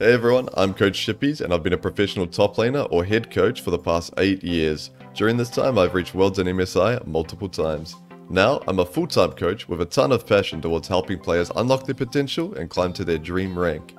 Hey everyone, I'm Coach Chippys and I've been a professional top laner or head coach for the past 8 years. During this time I've reached worlds and MSI multiple times. Now I'm a full-time coach with a ton of passion towards helping players unlock their potential and climb to their dream rank.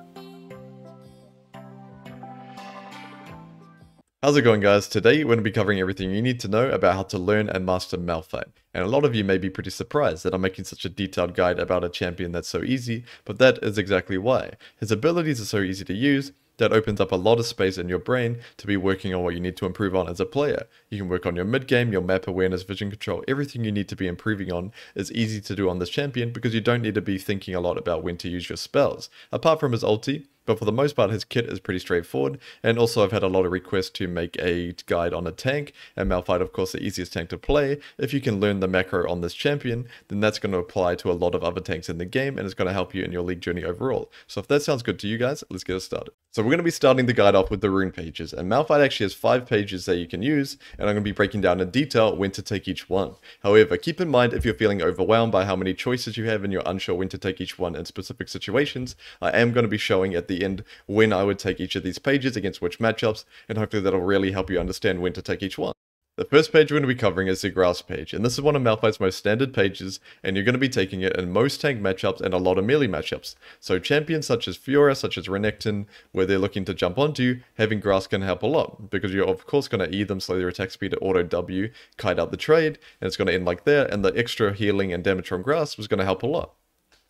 How's it going guys? Today we're going to be covering everything you need to know about how to learn and master Malphite. And a lot of you may be pretty surprised that I'm making such a detailed guide about a champion that's so easy, but that is exactly why. His abilities are so easy to use, that opens up a lot of space in your brain to be working on what you need to improve on as a player. You can work on your mid game, your map awareness, vision control, everything you need to be improving on is easy to do on this champion because you don't need to be thinking a lot about when to use your spells. Apart from his ulti, but for the most part, his kit is pretty straightforward. And also, I've had a lot of requests to make a guide on a tank, and Malphite, of course, the easiest tank to play. If you can learn the macro on this champion, then that's going to apply to a lot of other tanks in the game, and it's going to help you in your league journey overall. So if that sounds good to you guys, let's get started. So we're going to be starting the guide off with the rune pages, and Malphite actually has five pages that you can use, and I'm going to be breaking down in detail when to take each one. However, keep in mind if you're feeling overwhelmed by how many choices you have and you're unsure when to take each one in specific situations, I am going to be showing at the the end when I would take each of these pages against which matchups, and hopefully that'll really help you understand when to take each one. The first page we're going to be covering is the grasp page, and this is one of Malphite's most standard pages, and you're going to be taking it in most tank matchups and a lot of melee matchups. So champions such as Fiora, such as Renekton, where they're looking to jump onto, you, having grasp can help a lot, because you're of course going to E them, slow their attack speed at auto W, kite out the trade, and it's going to end like that, and the extra healing and damage from grasp was going to help a lot.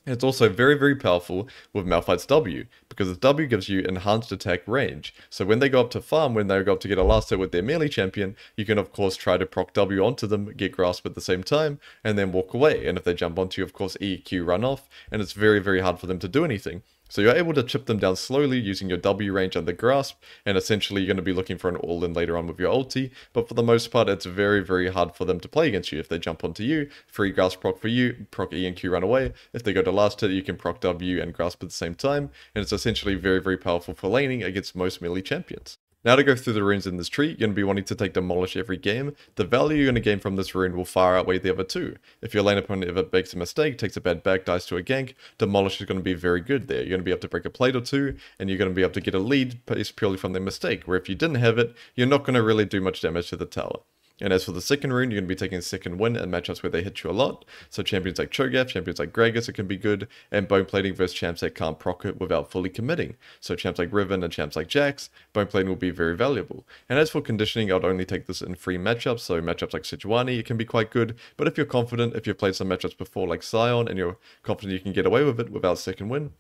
It's also very, very powerful with Malphite's W, because the W gives you enhanced attack range. So when they go up to farm, when they go up to get a last hit with their melee champion, you can of course try to proc W onto them, get grasp at the same time, and then walk away. And if they jump onto you, of course EQ run off, and it's very, very hard for them to do anything. So you're able to chip them down slowly using your W range and the grasp, and essentially you're going to be looking for an all-in later on with your ulti, but for the most part it's very, very hard for them to play against you. If they jump onto you, free grasp proc for you, proc E and Q run away. If they go to last hit, you can proc W and grasp at the same time, and it's essentially very, very powerful for laning against most melee champions. Now to go through the runes in this tree, you're going to be wanting to take Demolish every game. The value you're going to gain from this rune will far outweigh the other two. If your lane opponent ever makes a mistake, takes a bad back, dies to a gank, Demolish is going to be very good there. You're going to be able to break a plate or two, and you're going to be able to get a lead based purely from their mistake, where if you didn't have it, you're not going to really do much damage to the tower. And as for the second rune, you're going to be taking second wind in matchups where they hit you a lot. So champions like Cho'Gath, champions like Gragas, it can be good. And bone plating versus champs that can't proc it without fully committing. So champs like Riven and champs like Jax, bone plating will be very valuable. And as for conditioning, I'd only take this in free matchups. So matchups like Sejuani, it can be quite good. But if you're confident, if you've played some matchups before like Sion, and you're confident you can get away with it without second wind,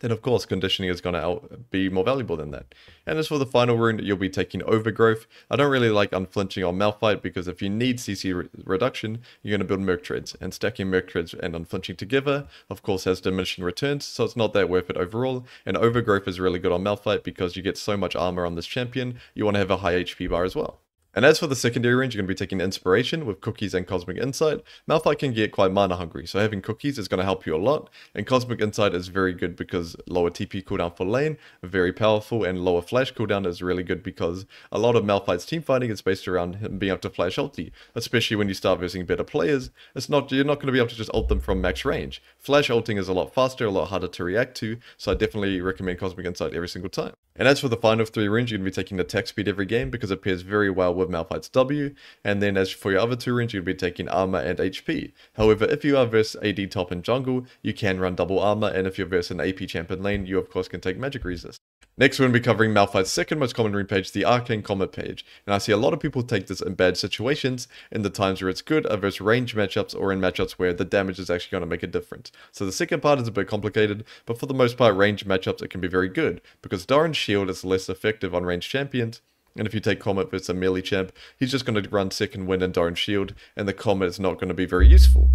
then of course conditioning is going to be more valuable than that. And as for the final rune, you'll be taking Overgrowth. I don't really like Unflinching on Malphite because if you need CC re reduction, you're going to build Merc Treads. And stacking Merc Treads and Unflinching together, of course, has diminishing returns, so it's not that worth it overall. And Overgrowth is really good on Malphite because you get so much armor on this champion, you want to have a high HP bar as well. And as for the secondary range, you're going to be taking Inspiration with Cookies and Cosmic Insight. Malphite can get quite mana hungry, so having Cookies is going to help you a lot. And Cosmic Insight is very good because lower TP cooldown for lane, very powerful, and lower flash cooldown is really good because a lot of Malphite's team fighting is based around him being able to flash ulti, especially when you start versing better players. It's not You're not going to be able to just ult them from max range. Flash ulting is a lot faster, a lot harder to react to, so I definitely recommend Cosmic Insight every single time. And as for the final three runes, you're going to be taking the attack speed every game because it pairs very well with Malphite's W. And then as for your other two runes, to be taking armor and HP. However, if you are versus AD top and jungle, you can run double armor. And if you're versus an AP champion lane, you of course can take magic resist. Next, we're going to be covering Malphite's second most common rune page, the Arcane Comet page. And I see a lot of people take this in bad situations, in the times where it's good, are versus range matchups, or in matchups where the damage is actually going to make a difference. So the second part is a bit complicated, but for the most part, range matchups, it can be very good, because Doran's shield is less effective on range champions, and if you take Comet versus a melee champ, he's just going to run second wind and Doran shield, and the Comet is not going to be very useful.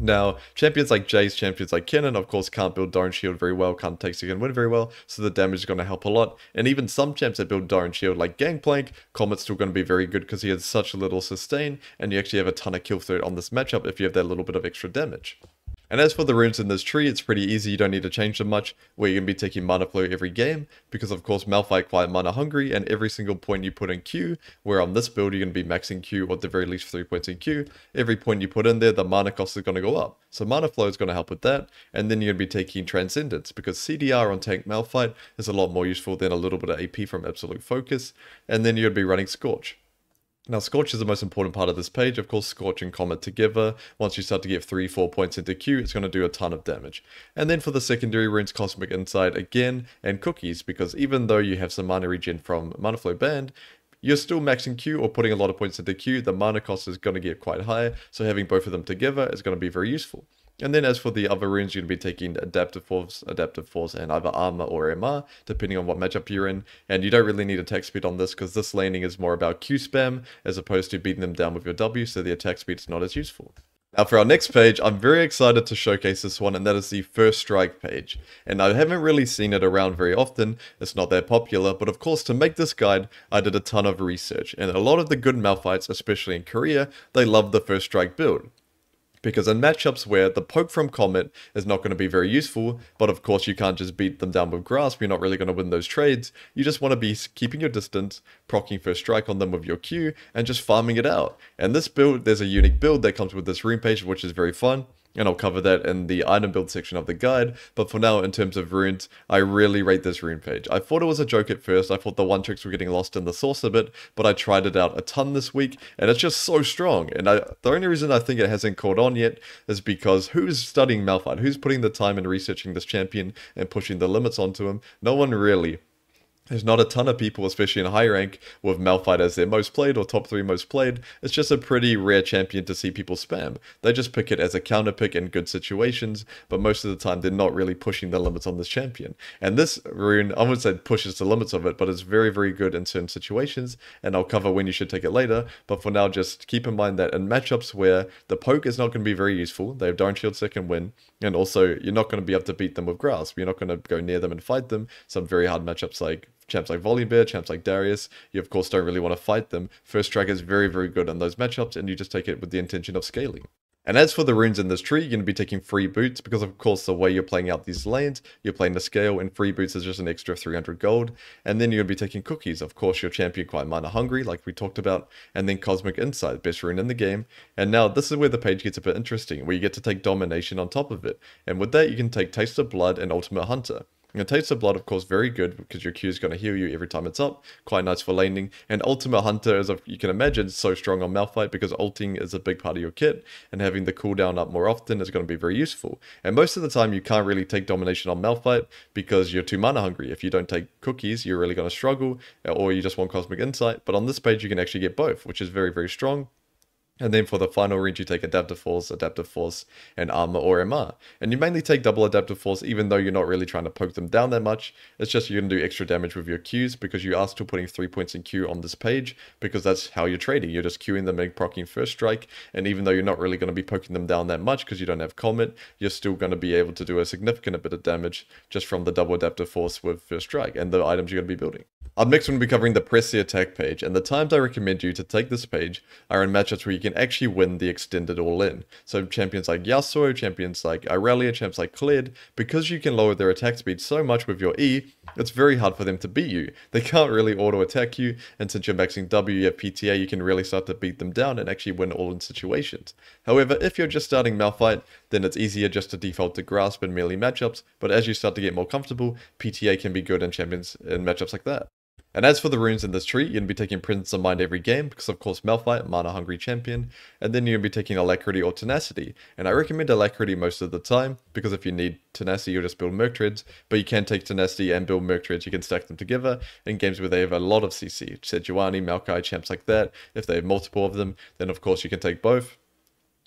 Now, champions like Jace, champions like Kennen, of course, can't build Doran Shield very well, can't take second wind very well, so the damage is going to help a lot. And even some champs that build Doran Shield, like Gangplank, Comet's still going to be very good because he has such a little sustain, and you actually have a ton of kill threat on this matchup if you have that little bit of extra damage. And as for the runes in this tree, it's pretty easy, you don't need to change them much, where you're going to be taking mana flow every game, because of course Malphite quite mana hungry, and every single point you put in Q, where on this build you're going to be maxing Q, or at the very least 3 points in Q, every point you put in there, the mana cost is going to go up. So mana flow is going to help with that, and then you're going to be taking Transcendence, because CDR on tank Malphite is a lot more useful than a little bit of AP from Absolute Focus, and then you're going to be running Scorch. Now, Scorch is the most important part of this page. Of course, Scorch and Comet together, once you start to get 3, 4 points into Q, it's going to do a ton of damage. And then for the secondary runes, Cosmic Insight again, and Cookies, because even though you have some mana regen from Mana Flow Band, you're still maxing Q or putting a lot of points into Q, the mana cost is going to get quite high, so having both of them together is going to be very useful. And then as for the other runes, you're going to be taking Adaptive Force, Adaptive Force, and either Armor or MR, depending on what matchup you're in. And you don't really need attack speed on this because this laning is more about Q spam as opposed to beating them down with your W, so the attack speed is not as useful. Now for our next page, I'm very excited to showcase this one, and that is the First Strike page. And I haven't really seen it around very often, it's not that popular, but of course to make this guide, I did a ton of research, and a lot of the good Malphites, especially in Korea, they love the First Strike build because in matchups where the poke from Comet is not going to be very useful, but of course you can't just beat them down with Grasp, you're not really going to win those trades, you just want to be keeping your distance, proccing first strike on them with your Q, and just farming it out. And this build, there's a unique build that comes with this rune page, which is very fun, and I'll cover that in the item build section of the guide, but for now, in terms of runes, I really rate this rune page. I thought it was a joke at first, I thought the one tricks were getting lost in the source a bit, but I tried it out a ton this week, and it's just so strong, and I, the only reason I think it hasn't caught on yet is because who's studying Malphite? Who's putting the time in researching this champion and pushing the limits onto him? No one really. There's not a ton of people, especially in high rank, with Malphite as their most played or top 3 most played. It's just a pretty rare champion to see people spam. They just pick it as a counter pick in good situations, but most of the time they're not really pushing the limits on this champion. And this rune, I wouldn't say pushes the limits of it, but it's very, very good in certain situations, and I'll cover when you should take it later. But for now, just keep in mind that in matchups where the poke is not going to be very useful, they have Doran Shield second wind, and also you're not going to be able to beat them with Grasp. You're not going to go near them and fight them. Some very hard matchups like champs like Volibear, champs like Darius, you of course don't really want to fight them. First Strike is very, very good on those matchups, and you just take it with the intention of scaling. And as for the runes in this tree, you're going to be taking free boots because of course the way you're playing out these lanes, you're playing the scale and free boots is just an extra 300 gold. And then you're going to be taking cookies. Of course your champion quite mana hungry like we talked about. And then Cosmic Insight, best rune in the game. And now this is where the page gets a bit interesting, where you get to take Domination on top of it. And with that you can take Taste of Blood and Ultimate Hunter. And Taste of Blood, of course, very good because your Q is going to heal you every time it's up. Quite nice for laning. And Ultimate Hunter, as you can imagine, is so strong on Malphite because ulting is a big part of your kit. And having the cooldown up more often is going to be very useful. And most of the time, you can't really take Domination on Malphite because you're too mana hungry. If you don't take cookies, you're really going to struggle. Or you just want Cosmic Insight. But on this page, you can actually get both, which is very, very strong. And then for the final range, you take Adaptive Force, Adaptive Force, and Armor or MR. And you mainly take double Adaptive Force, even though you're not really trying to poke them down that much. It's just you're going to do extra damage with your Qs because you are still putting 3 points in Q on this page because that's how you're trading. You're just queuing them and proccing first strike. And even though you're not really going to be poking them down that much because you don't have Comet, you're still going to be able to do a significant bit of damage just from the double Adaptive Force with first strike and the items you're going to be building. Up next, we're going to be covering the Press the Attack page. And the times I recommend you to take this page are in matchups where you can actually win the extended all-in. So champions like Yasuo, champions like Irelia, champs like Kled, because you can lower their attack speed so much with your E, it's very hard for them to beat you. They can't really auto-attack you, and since you're maxing W, you have PTA, you can really start to beat them down and actually win all-in situations. However, if you're just starting Malphite, then it's easier just to default to Grasp in melee matchups, but as you start to get more comfortable, PTA can be good in champions in matchups like that. And as for the runes in this tree, you're going to be taking Presence of Mind every game, because of course Malphite, mana hungry champion, and then you're going to be taking Alacrity or Tenacity. And I recommend Alacrity most of the time, because if you need Tenacity, you'll just build Merc Treads, but you can take Tenacity and build Merc Treads, you can stack them together in games where they have a lot of CC, Sejuani, Maokai, champs like that. If they have multiple of them, then of course you can take both.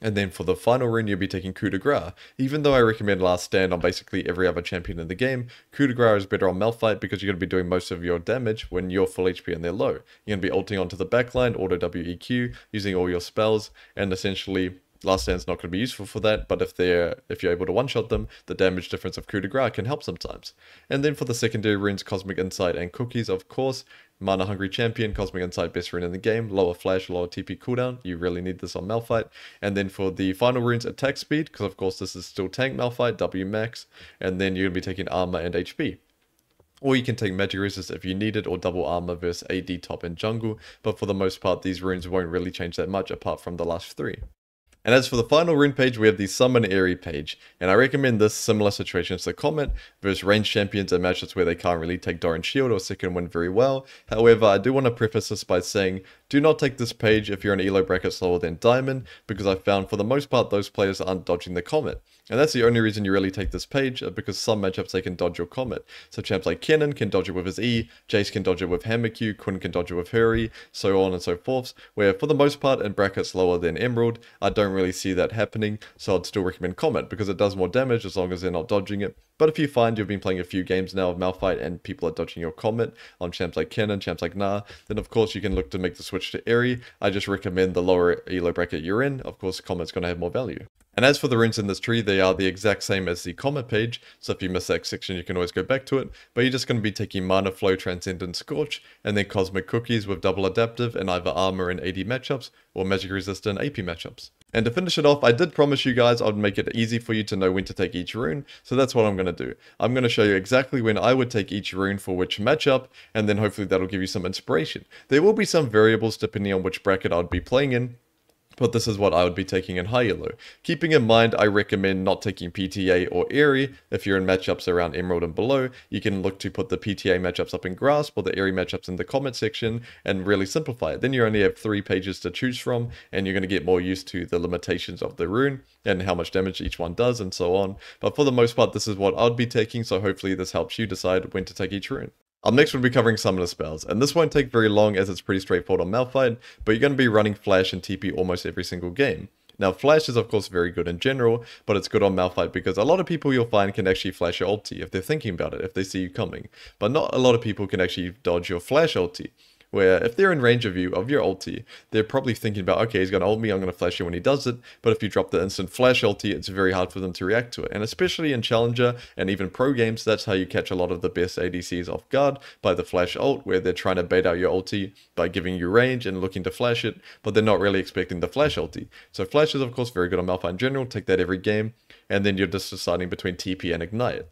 And then for the final rune, you'll be taking Coup de Grace. Even though I recommend Last Stand on basically every other champion in the game, Coup de Grace is better on Malphite because you're going to be doing most of your damage when you're full HP and they're low. You're going to be ulting onto the backline, auto WEQ, using all your spells, and essentially Last Stand's not going to be useful for that, but if they're if you're able to one-shot them, the damage difference of coup de grace can help sometimes. And then for the secondary runes, Cosmic Insight and Cookies, of course, Mana Hungry Champion, Cosmic Insight, best rune in the game, lower flash, lower TP cooldown, you really need this on Malphite. And then for the final runes, attack speed, because of course this is still tank Malphite, W max, and then you're going to be taking armor and HP. Or you can take magic resist if you need it, or double armor versus AD top and jungle, but for the most part these runes won't really change that much apart from the last three. And as for the final rune page, we have the Summon Aerie page, and I recommend this similar situations to Comet versus range champions and matches where they can't really take Doran Shield or second wind very well. However, I do want to preface this by saying, do not take this page if you're an elo bracket slower than Diamond, because I found for the most part those players aren't dodging the Comet. And that's the only reason you really take this page, uh, because some matchups they can dodge your Comet. So champs like Kennen can dodge it with his E, Jace can dodge it with Hammer Q, Quinn can dodge it with Hurry, so on and so forth, where for the most part in brackets lower than Emerald, I don't really see that happening, so I'd still recommend Comet, because it does more damage as long as they're not dodging it. But if you find you've been playing a few games now of Malphite and people are dodging your Comet on champs like Kennen, champs like Gnar, then of course you can look to make the switch to Aerie. I just recommend the lower elo bracket you're in, of course Comet's going to have more value. And as for the runes in this tree, they are the exact same as the Comet page, so if you miss that section, you can always go back to it, but you're just going to be taking Mana Flow, Transcendent Scorch, and then Cosmic Cookies with double adaptive and either armor and AD matchups, or magic resistant AP matchups. And to finish it off, I did promise you guys I'd make it easy for you to know when to take each rune, so that's what I'm going to do. I'm going to show you exactly when I would take each rune for which matchup, and then hopefully that'll give you some inspiration. There will be some variables depending on which bracket I'd be playing in, but this is what I would be taking in high elo. Keeping in mind, I recommend not taking PTA or Aerie. If you're in matchups around Emerald and below, you can look to put the PTA matchups up in Grasp or the Aerie matchups in the comment section and really simplify it. Then you only have three pages to choose from and you're going to get more used to the limitations of the rune and how much damage each one does and so on. But for the most part, this is what I'd be taking, so hopefully this helps you decide when to take each rune. Up next we'll be covering Summoner spells, and this won't take very long as it's pretty straightforward on Malphite, but you're going to be running Flash and TP almost every single game. Now Flash is of course very good in general, but it's good on Malphite because a lot of people you'll find can actually flash your ulti if they're thinking about it, if they see you coming. But not a lot of people can actually dodge your flash ulti where if they're in range of you, of your ulti, they're probably thinking about, okay, he's going to ult me, I'm going to flash you when he does it, but if you drop the instant flash ulti, it's very hard for them to react to it. And especially in Challenger and even pro games, that's how you catch a lot of the best ADCs off guard, by the flash ult, where they're trying to bait out your ulti by giving you range and looking to flash it, but they're not really expecting the flash ulti. So flash is of course very good on Malphite in general, take that every game, and then you're just deciding between TP and Ignite.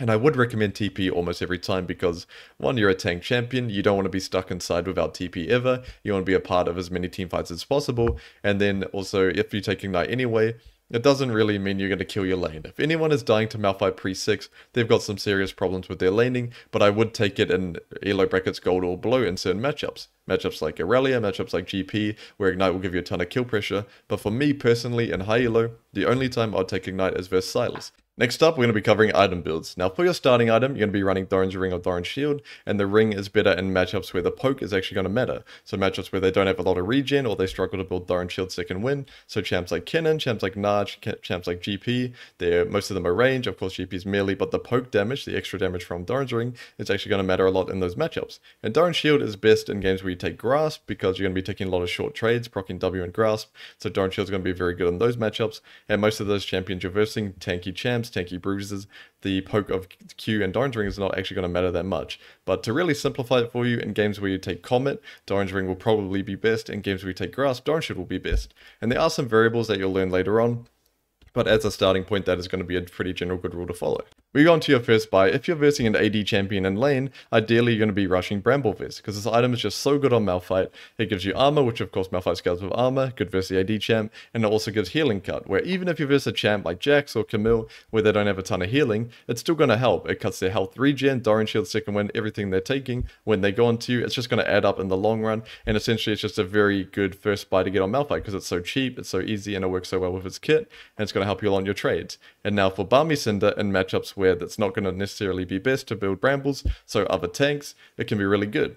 And I would recommend TP almost every time because, one, you're a tank champion, you don't want to be stuck inside without TP ever, you want to be a part of as many team fights as possible, and then also, if you take Ignite anyway, it doesn't really mean you're going to kill your lane. If anyone is dying to Malphite pre-6, they've got some serious problems with their laning, but I would take it in elo brackets gold or below in certain matchups. Matchups like Irelia, matchups like GP, where Ignite will give you a ton of kill pressure, but for me personally in high elo, the only time I'd take Ignite is versus Sylas. Next up, we're going to be covering item builds. Now, for your starting item, you're going to be running Doran's Ring or Doran's Shield, and the Ring is better in matchups where the poke is actually going to matter. So matchups where they don't have a lot of regen or they struggle to build Doran's Shield second wind. So champs like Kennen, champs like Narch, champs like GP, they're, most of them are range. Of course, GP is melee, but the poke damage, the extra damage from Doran's Ring, is actually going to matter a lot in those matchups. And Doran's Shield is best in games where you take Grasp, because you're going to be taking a lot of short trades, procking W and Grasp. So Doran's Shield is going to be very good in those matchups. And most of those champions you're versing, tanky champs, tanky bruises, the poke of Q and Doran's Ring is not actually going to matter that much. But to really simplify it for you, in games where you take Comet, Doran's Ring will probably be best. In games where you take Grasp, Doran's Shield will be best. And there are some variables that you'll learn later on, but as a starting point, that is going to be a pretty general good rule to follow. We go on to your first buy. If you're versing an AD champion in lane, ideally you're going to be rushing Bramble Vest, because this item is just so good on Malphite. It gives you armor, which of course Malphite scales with armor, good versus the AD champ, and it also gives healing cut, where even if you verse a champ like Jax or Camille, where they don't have a ton of healing, it's still going to help. It cuts their health regen, Doran shield second wind, everything they're taking. When they go onto you, it's just going to add up in the long run, and essentially it's just a very good first buy to get on Malphite, because it's so cheap, it's so easy, and it works so well with its kit, and it's going to help you along your trades. And now for Bami's Cinder in matchups where that's not going to necessarily be best to build brambles, so other tanks, it can be really good.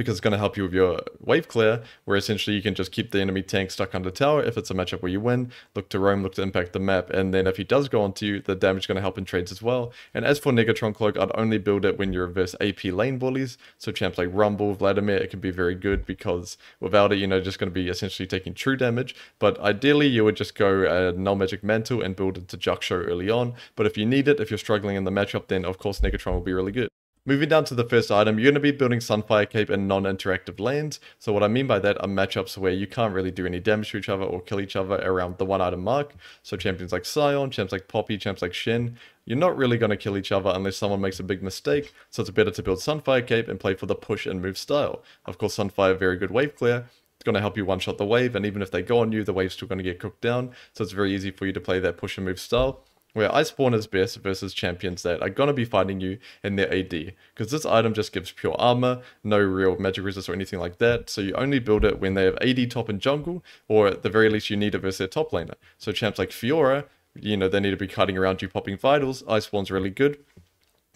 Because it's going to help you with your wave clear, where essentially you can just keep the enemy tank stuck under tower if it's a matchup where you win, look to roam, look to impact the map, and then if he does go onto you, the damage is going to help in trades as well. And as for Negatron Cloak, I'd only build it when you reverse AP lane bullies, so champs like Rumble, Vladimir, it can be very good because without it, you know, just going to be essentially taking true damage, but ideally you would just go a Null Magic Mantle and build it to Jak'Sho early on, but if you need it, if you're struggling in the matchup, then of course Negatron will be really good. Moving down to the first item, you're going to be building Sunfire Cape in non-interactive lanes. So what I mean by that are matchups where you can't really do any damage to each other or kill each other around the one item mark. So champions like Sion, champs like Poppy, champs like Shen, you're not really going to kill each other unless someone makes a big mistake. So it's better to build Sunfire Cape and play for the push and move style. Of course, Sunfire, very good wave clear. It's going to help you one-shot the wave, and even if they go on you, the wave's still going to get cooked down. So it's very easy for you to play that push and move style where Iceborne is best versus champions that are to be fighting you in their AD, because this item just gives pure armor, no real magic resist or anything like that, so you only build it when they have AD top and jungle, or at the very least you need it versus their top laner. So champs like Fiora, you know, they need to be cutting around you popping vitals, Iceborne's really good,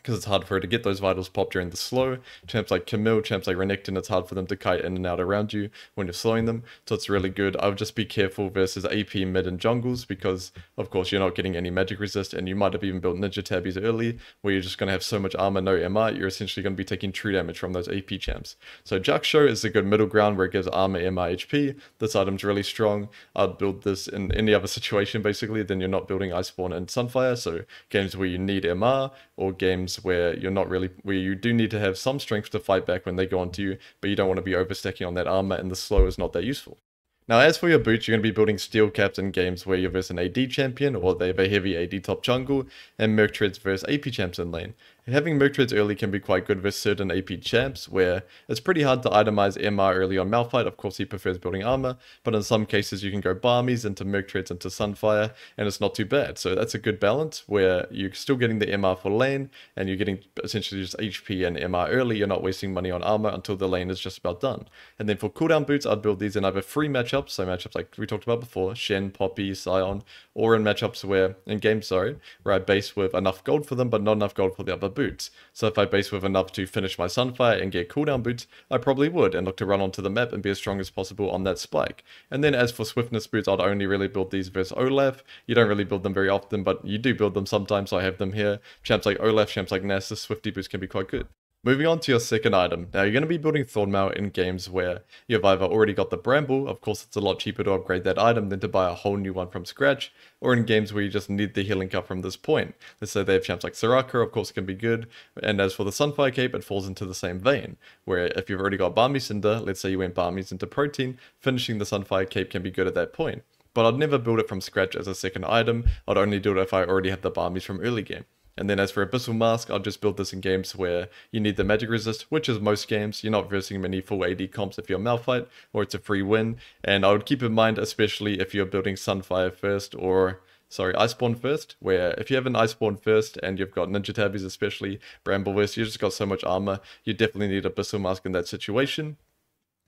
because it's hard for her to get those vitals popped during the slow. Champs like Camille, champs like Renekton, it's hard for them to kite in and out around you when you're slowing them, so it's really mm. good. I would just be careful versus AP mid and jungles because, of course, you're not getting any magic resist, and you might have even built Ninja Tabbies early, where you're just going to have so much armor, no MR, you're essentially going to be taking true damage from those AP champs. So Jak'Sho is a good middle ground where it gives armor, MR, HP. This item's really strong. I'd build this in any other situation, basically, then you're not building Iceborne and Sunfire, so games where you need MR, or games where you're not really where you do need to have some strength to fight back when they go onto you, but you don't want to be overstacking on that armor, and the slow is not that useful. Now, as for your boots, you're going to be building steel caps in games where you're versus an AD champion, or they have a heavy AD top jungle, and Merc Treads versus AP champs in lane. Having Merc Treads early can be quite good with certain AP champs, where it's pretty hard to itemize MR early on Malphite. Of course, he prefers building armor, but in some cases, you can go Bami's into Merc Treads into Sunfire, and it's not too bad. So that's a good balance where you're still getting the MR for lane, and you're getting essentially just HP and MR early. You're not wasting money on armor until the lane is just about done. And then for cooldown boots, I'd build these in either free matchups, so matchups like we talked about before, Shen, Poppy, Sion, or in matchups where, in games, sorry, where I base with enough gold for them, but not enough gold for the other boots. So if I base with enough to finish my Sunfire and get cooldown boots, I probably would and look to run onto the map and be as strong as possible on that spike. And then as for swiftness boots, I'd only really build these versus Olaf. You don't really build them very often, but you do build them sometimes, so I have them here. Champs like Olaf, champs like Nasus, Swifty boots can be quite good. Moving on to your second item. Now, you're going to be building Thornmail in games where you've either already got the Bramble, of course it's a lot cheaper to upgrade that item than to buy a whole new one from scratch, or in games where you just need the healing cup from this point. Let's say they have champs like Soraka, of course can be good, and as for the Sunfire Cape, it falls into the same vein, where if you've already got Bami's Cinder, let's say you went Bami's into Protean, finishing the Sunfire Cape can be good at that point. But I'd never build it from scratch as a second item, I'd only do it if I already had the Bami's from early game. And then as for Abyssal Mask, I'll just build this in games where you need the magic resist, which is most games. You're not versing many full AD comps if you're Malphite, or it's a free win. And I would keep in mind, especially if you're building Sunfire first, or sorry, Iceborne first, where if you have an Iceborne first and you've got Ninja Tabbies, especially Bramble Vest, you just got so much armor, you definitely need a Abyssal Mask in that situation.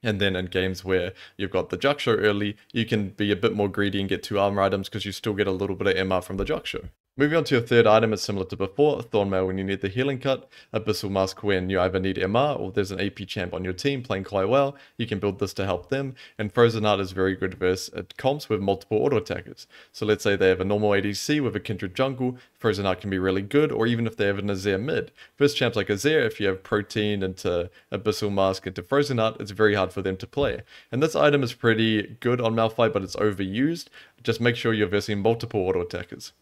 And then in games where you've got the Jak'Sho early, you can be a bit more greedy and get two armor items because you still get a little bit of MR from the Jak'Sho. Moving on to your third item, it's similar to before, Thornmail when you need the healing cut, Abyssal Mask when you either need MR or there's an AP champ on your team playing quite well, you can build this to help them, and Frozen Heart is very good versus comps with multiple auto attackers. So let's say they have a normal ADC with a Kindred jungle, Frozen Heart can be really good, or even if they have an Azir mid. Versus champs like Azir, if you have Protean into Abyssal Mask into Frozen Heart, it's very hard for them to play. And this item is pretty good on Malphite, but it's overused. Just make sure you're versing multiple auto attackers.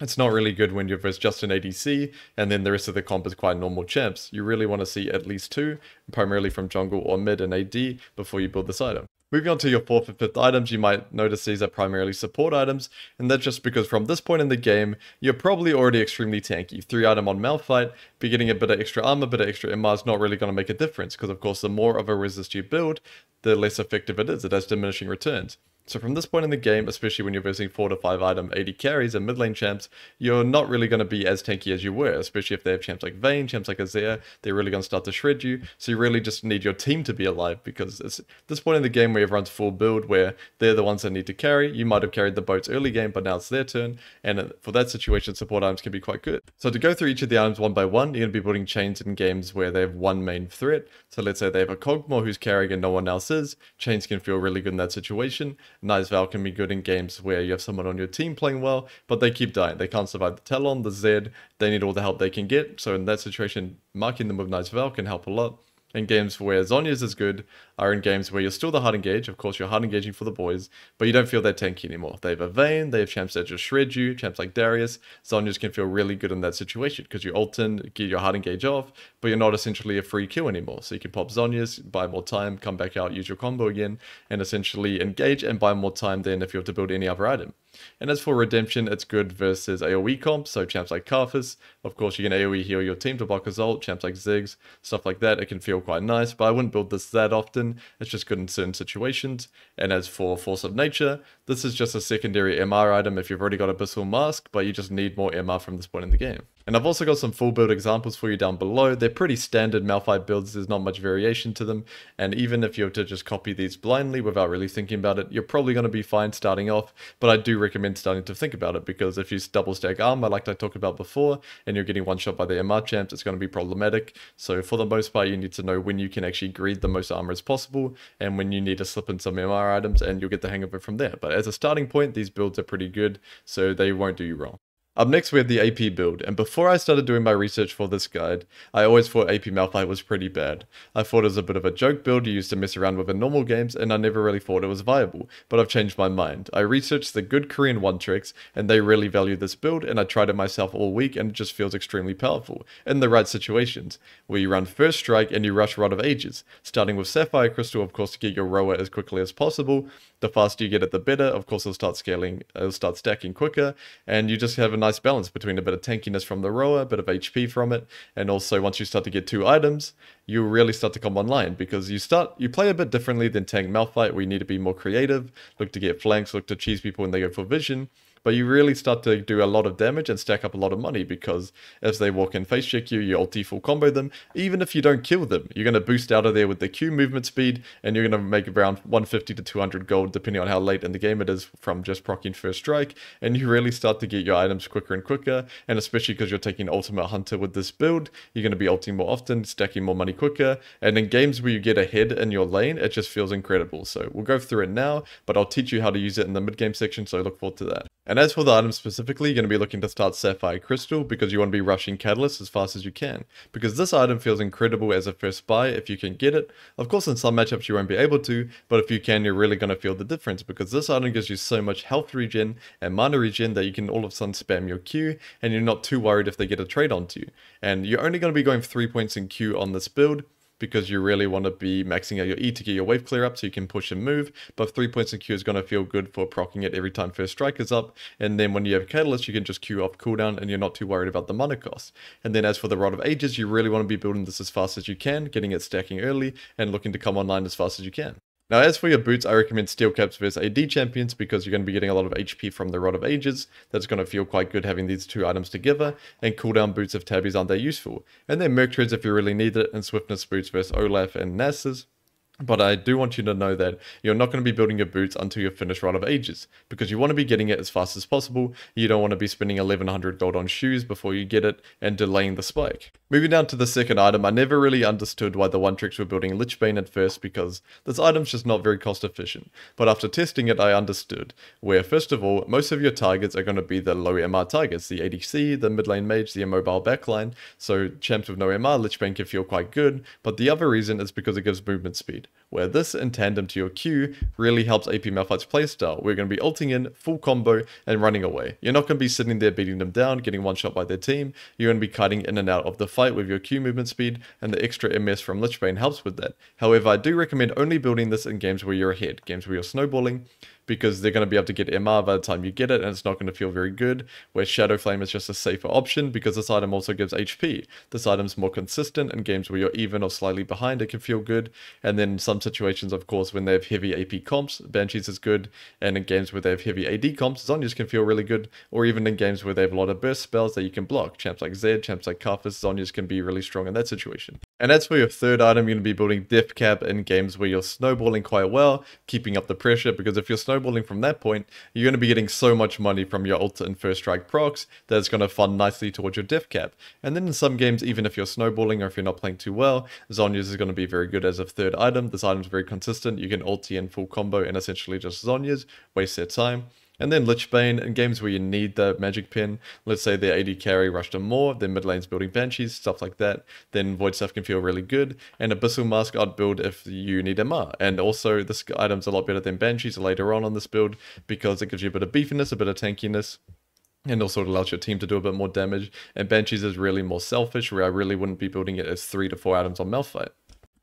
It's not really good when you're versus just an ADC, and then the rest of the comp is quite normal champs. You really want to see at least two, primarily from jungle or mid and AD, before you build this item. Moving on to your fourth and fifth items, you might notice these are primarily support items, and that's just because from this point in the game, you're probably already extremely tanky. 3 item on Malphite, be getting a bit of extra armor, a bit of extra MR is not really going to make a difference, because of course the more of a resist you build, the less effective it is. It has diminishing returns. So from this point in the game, especially when you're versing 4 to 5 item AD carries and mid lane champs, you're not really going to be as tanky as you were, especially if they have champs like Vayne, champs like Azir, they're really going to start to shred you. So you really just need your team to be alive because it's this point in the game where everyone's full build, where they're the ones that need to carry. You might have carried the boats early game, but now it's their turn. And for that situation, support items can be quite good. So to go through each of the items one by one, you're going to be building chains in games where they have one main threat. So let's say they have a Kog'Maw who's carrying and no one else is. Chains can feel really good in that situation. Nightveil can be good in games where you have someone on your team playing well, but they keep dying. They can't survive the Talon, the Zed. They need all the help they can get. So in that situation, marking them with Nightveil can help a lot in games where Zhonya's is good are in games where you're still the hard engage. Of course, you're hard engaging for the boys, but you don't feel that tanky anymore. They have a Vayne, they have champs that just shred you, champs like Darius. Zhonya's can feel really good in that situation because you ult in, get your hard engage off, but you're not essentially a free kill anymore. So you can pop Zhonya's, buy more time, come back out, use your combo again, and essentially engage and buy more time than if you have to build any other item. And as for Redemption, it's good versus AoE comps, so champs like Karthus. Of course, you can AoE heal your team to block his ult, champs like Ziggs, stuff like that. It can feel quite nice, but I wouldn't build this that often. It's just good in certain situations. And as for Force of Nature, this is just a secondary MR item if you've already got Abyssal Mask, but you just need more MR from this point in the game. And I've also got some full build examples for you down below. They're pretty standard Malphite builds, there's not much variation to them. And even if you were to just copy these blindly without really thinking about it, you're probably going to be fine starting off. But I do recommend starting to think about it because if you double stack armor like I talked about before, and you're getting one shot by the MR champs, it's going to be problematic. So for the most part, you need to know when you can actually greed the most armor as possible, and when you need to slip in some MR items, and you'll get the hang of it from there. But as a starting point, these builds are pretty good, so they won't do you wrong. Up next we have the AP build, and before I started doing my research for this guide, I always thought AP Malphite was pretty bad. I thought it was a bit of a joke build you used to mess around with in normal games, and I never really thought it was viable, but I've changed my mind. I researched the good Korean one tricks, and they really value this build, and I tried it myself all week, and it just feels extremely powerful, in the right situations, where you run First Strike and you rush Rod of Ages, starting with Sapphire Crystal of course to get your Roa as quickly as possible, the faster you get it the better, of course it'll start scaling, it'll start stacking quicker, and you just have a nice balance between a bit of tankiness from the Roa, a bit of HP from it, and also once you start to get two items, you really start to come online because you start you play a bit differently than Tank Malphite. You need to be more creative, look to get flanks, look to cheese people when they go for vision, but you really start to do a lot of damage and stack up a lot of money because as they walk in face check you, you ulti full combo them. Even if you don't kill them, you're going to boost out of there with the Q movement speed and you're going to make around 150 to 200 gold depending on how late in the game it is from just proccing first strike. And you really start to get your items quicker and quicker. And especially because you're taking Ultimate Hunter with this build, you're going to be ulting more often, stacking more money quicker. And in games where you get ahead in your lane, it just feels incredible. So we'll go through it now, but I'll teach you how to use it in the mid game section. So I look forward to that. And as for the item specifically, you're going to be looking to start Sapphire Crystal because you want to be rushing Catalyst as fast as you can. Because this item feels incredible as a first buy if you can get it. Of course in some matchups you won't be able to, but if you can you're really going to feel the difference because this item gives you so much health regen and mana regen that you can all of a sudden spam your Q and you're not too worried if they get a trade onto you. And you're only going to be going 3 points in Q on this build, because you really want to be maxing out your E to get your wave clear up so you can push and move. But 3 points in Q is going to feel good for proccing it every time first strike is up. And then when you have Catalyst, you can just queue off cooldown and you're not too worried about the mana cost. And then as for the Rod of Ages, you really want to be building this as fast as you can, getting it stacking early, and looking to come online as fast as you can. Now, as for your boots, I recommend Steel Caps versus AD champions because you're going to be getting a lot of HP from the Rod of Ages. That's going to feel quite good having these two items together. And cooldown boots of Tabbies aren't that useful. And then Merc Treads if you really need it, and Swiftness boots versus Olaf and Nasus. But I do want you to know that you're not going to be building your boots until you finish Rod of Ages, because you want to be getting it as fast as possible. You don't want to be spending 1100 gold on shoes before you get it and delaying the spike. Moving down to the second item, I never really understood why the One Tricks were building Lich Bane at first because this item's just not very cost efficient. But after testing it, I understood, where first of all, most of your targets are going to be the low MR targets, the ADC, the mid lane mage, the immobile backline, so champs with no MR, Lich Bane can feel quite good, but the other reason is because it gives movement speed where this in tandem to your Q really helps AP Malphite's playstyle. We're going to be ulting in, full combo, and running away. You're not going to be sitting there beating them down, getting one shot by their team. You're going to be cutting in and out of the fight with your Q movement speed, and the extra MS from Lich Bane helps with that. However, I do recommend only building this in games where you're ahead, games where you're snowballing, because they're going to be able to get MR by the time you get it, and it's not going to feel very good. Where Shadow Flame is just a safer option because this item also gives HP. This item's more consistent in games where you're even or slightly behind, it can feel good. And then some situations, of course, when they have heavy AP comps, Banshees is good. And in games where they have heavy AD comps, Zhonya's can feel really good. Or even in games where they have a lot of burst spells that you can block. Champs like Zed, champs like Karthus, Zhonya's can be really strong in that situation. And as for your third item, you're going to be building Death Cap in games where you're snowballing quite well, keeping up the pressure, because if you're snowballing from that point, you're going to be getting so much money from your ult and First Strike procs that it's going to fund nicely towards your Death Cap. And then in some games, even if you're snowballing or if you're not playing too well, Zhonya's is going to be very good as a third item. This item is very consistent. You can ulti in full combo and essentially just Zhonya's, waste their time. And then Lichbane, in games where you need the magic pin, let's say the AD carry rushed them more, then mid lane's building Banshees, stuff like that, then Void Staff can feel really good, and Abyssal Mask I'd build if you need MR. And also, this item's a lot better than Banshees later on on this build, because it gives you a bit of beefiness, a bit of tankiness, and also it allows your team to do a bit more damage. And Banshees is really more selfish, where I really wouldn't be building it as 3 to 4 items on Malphite.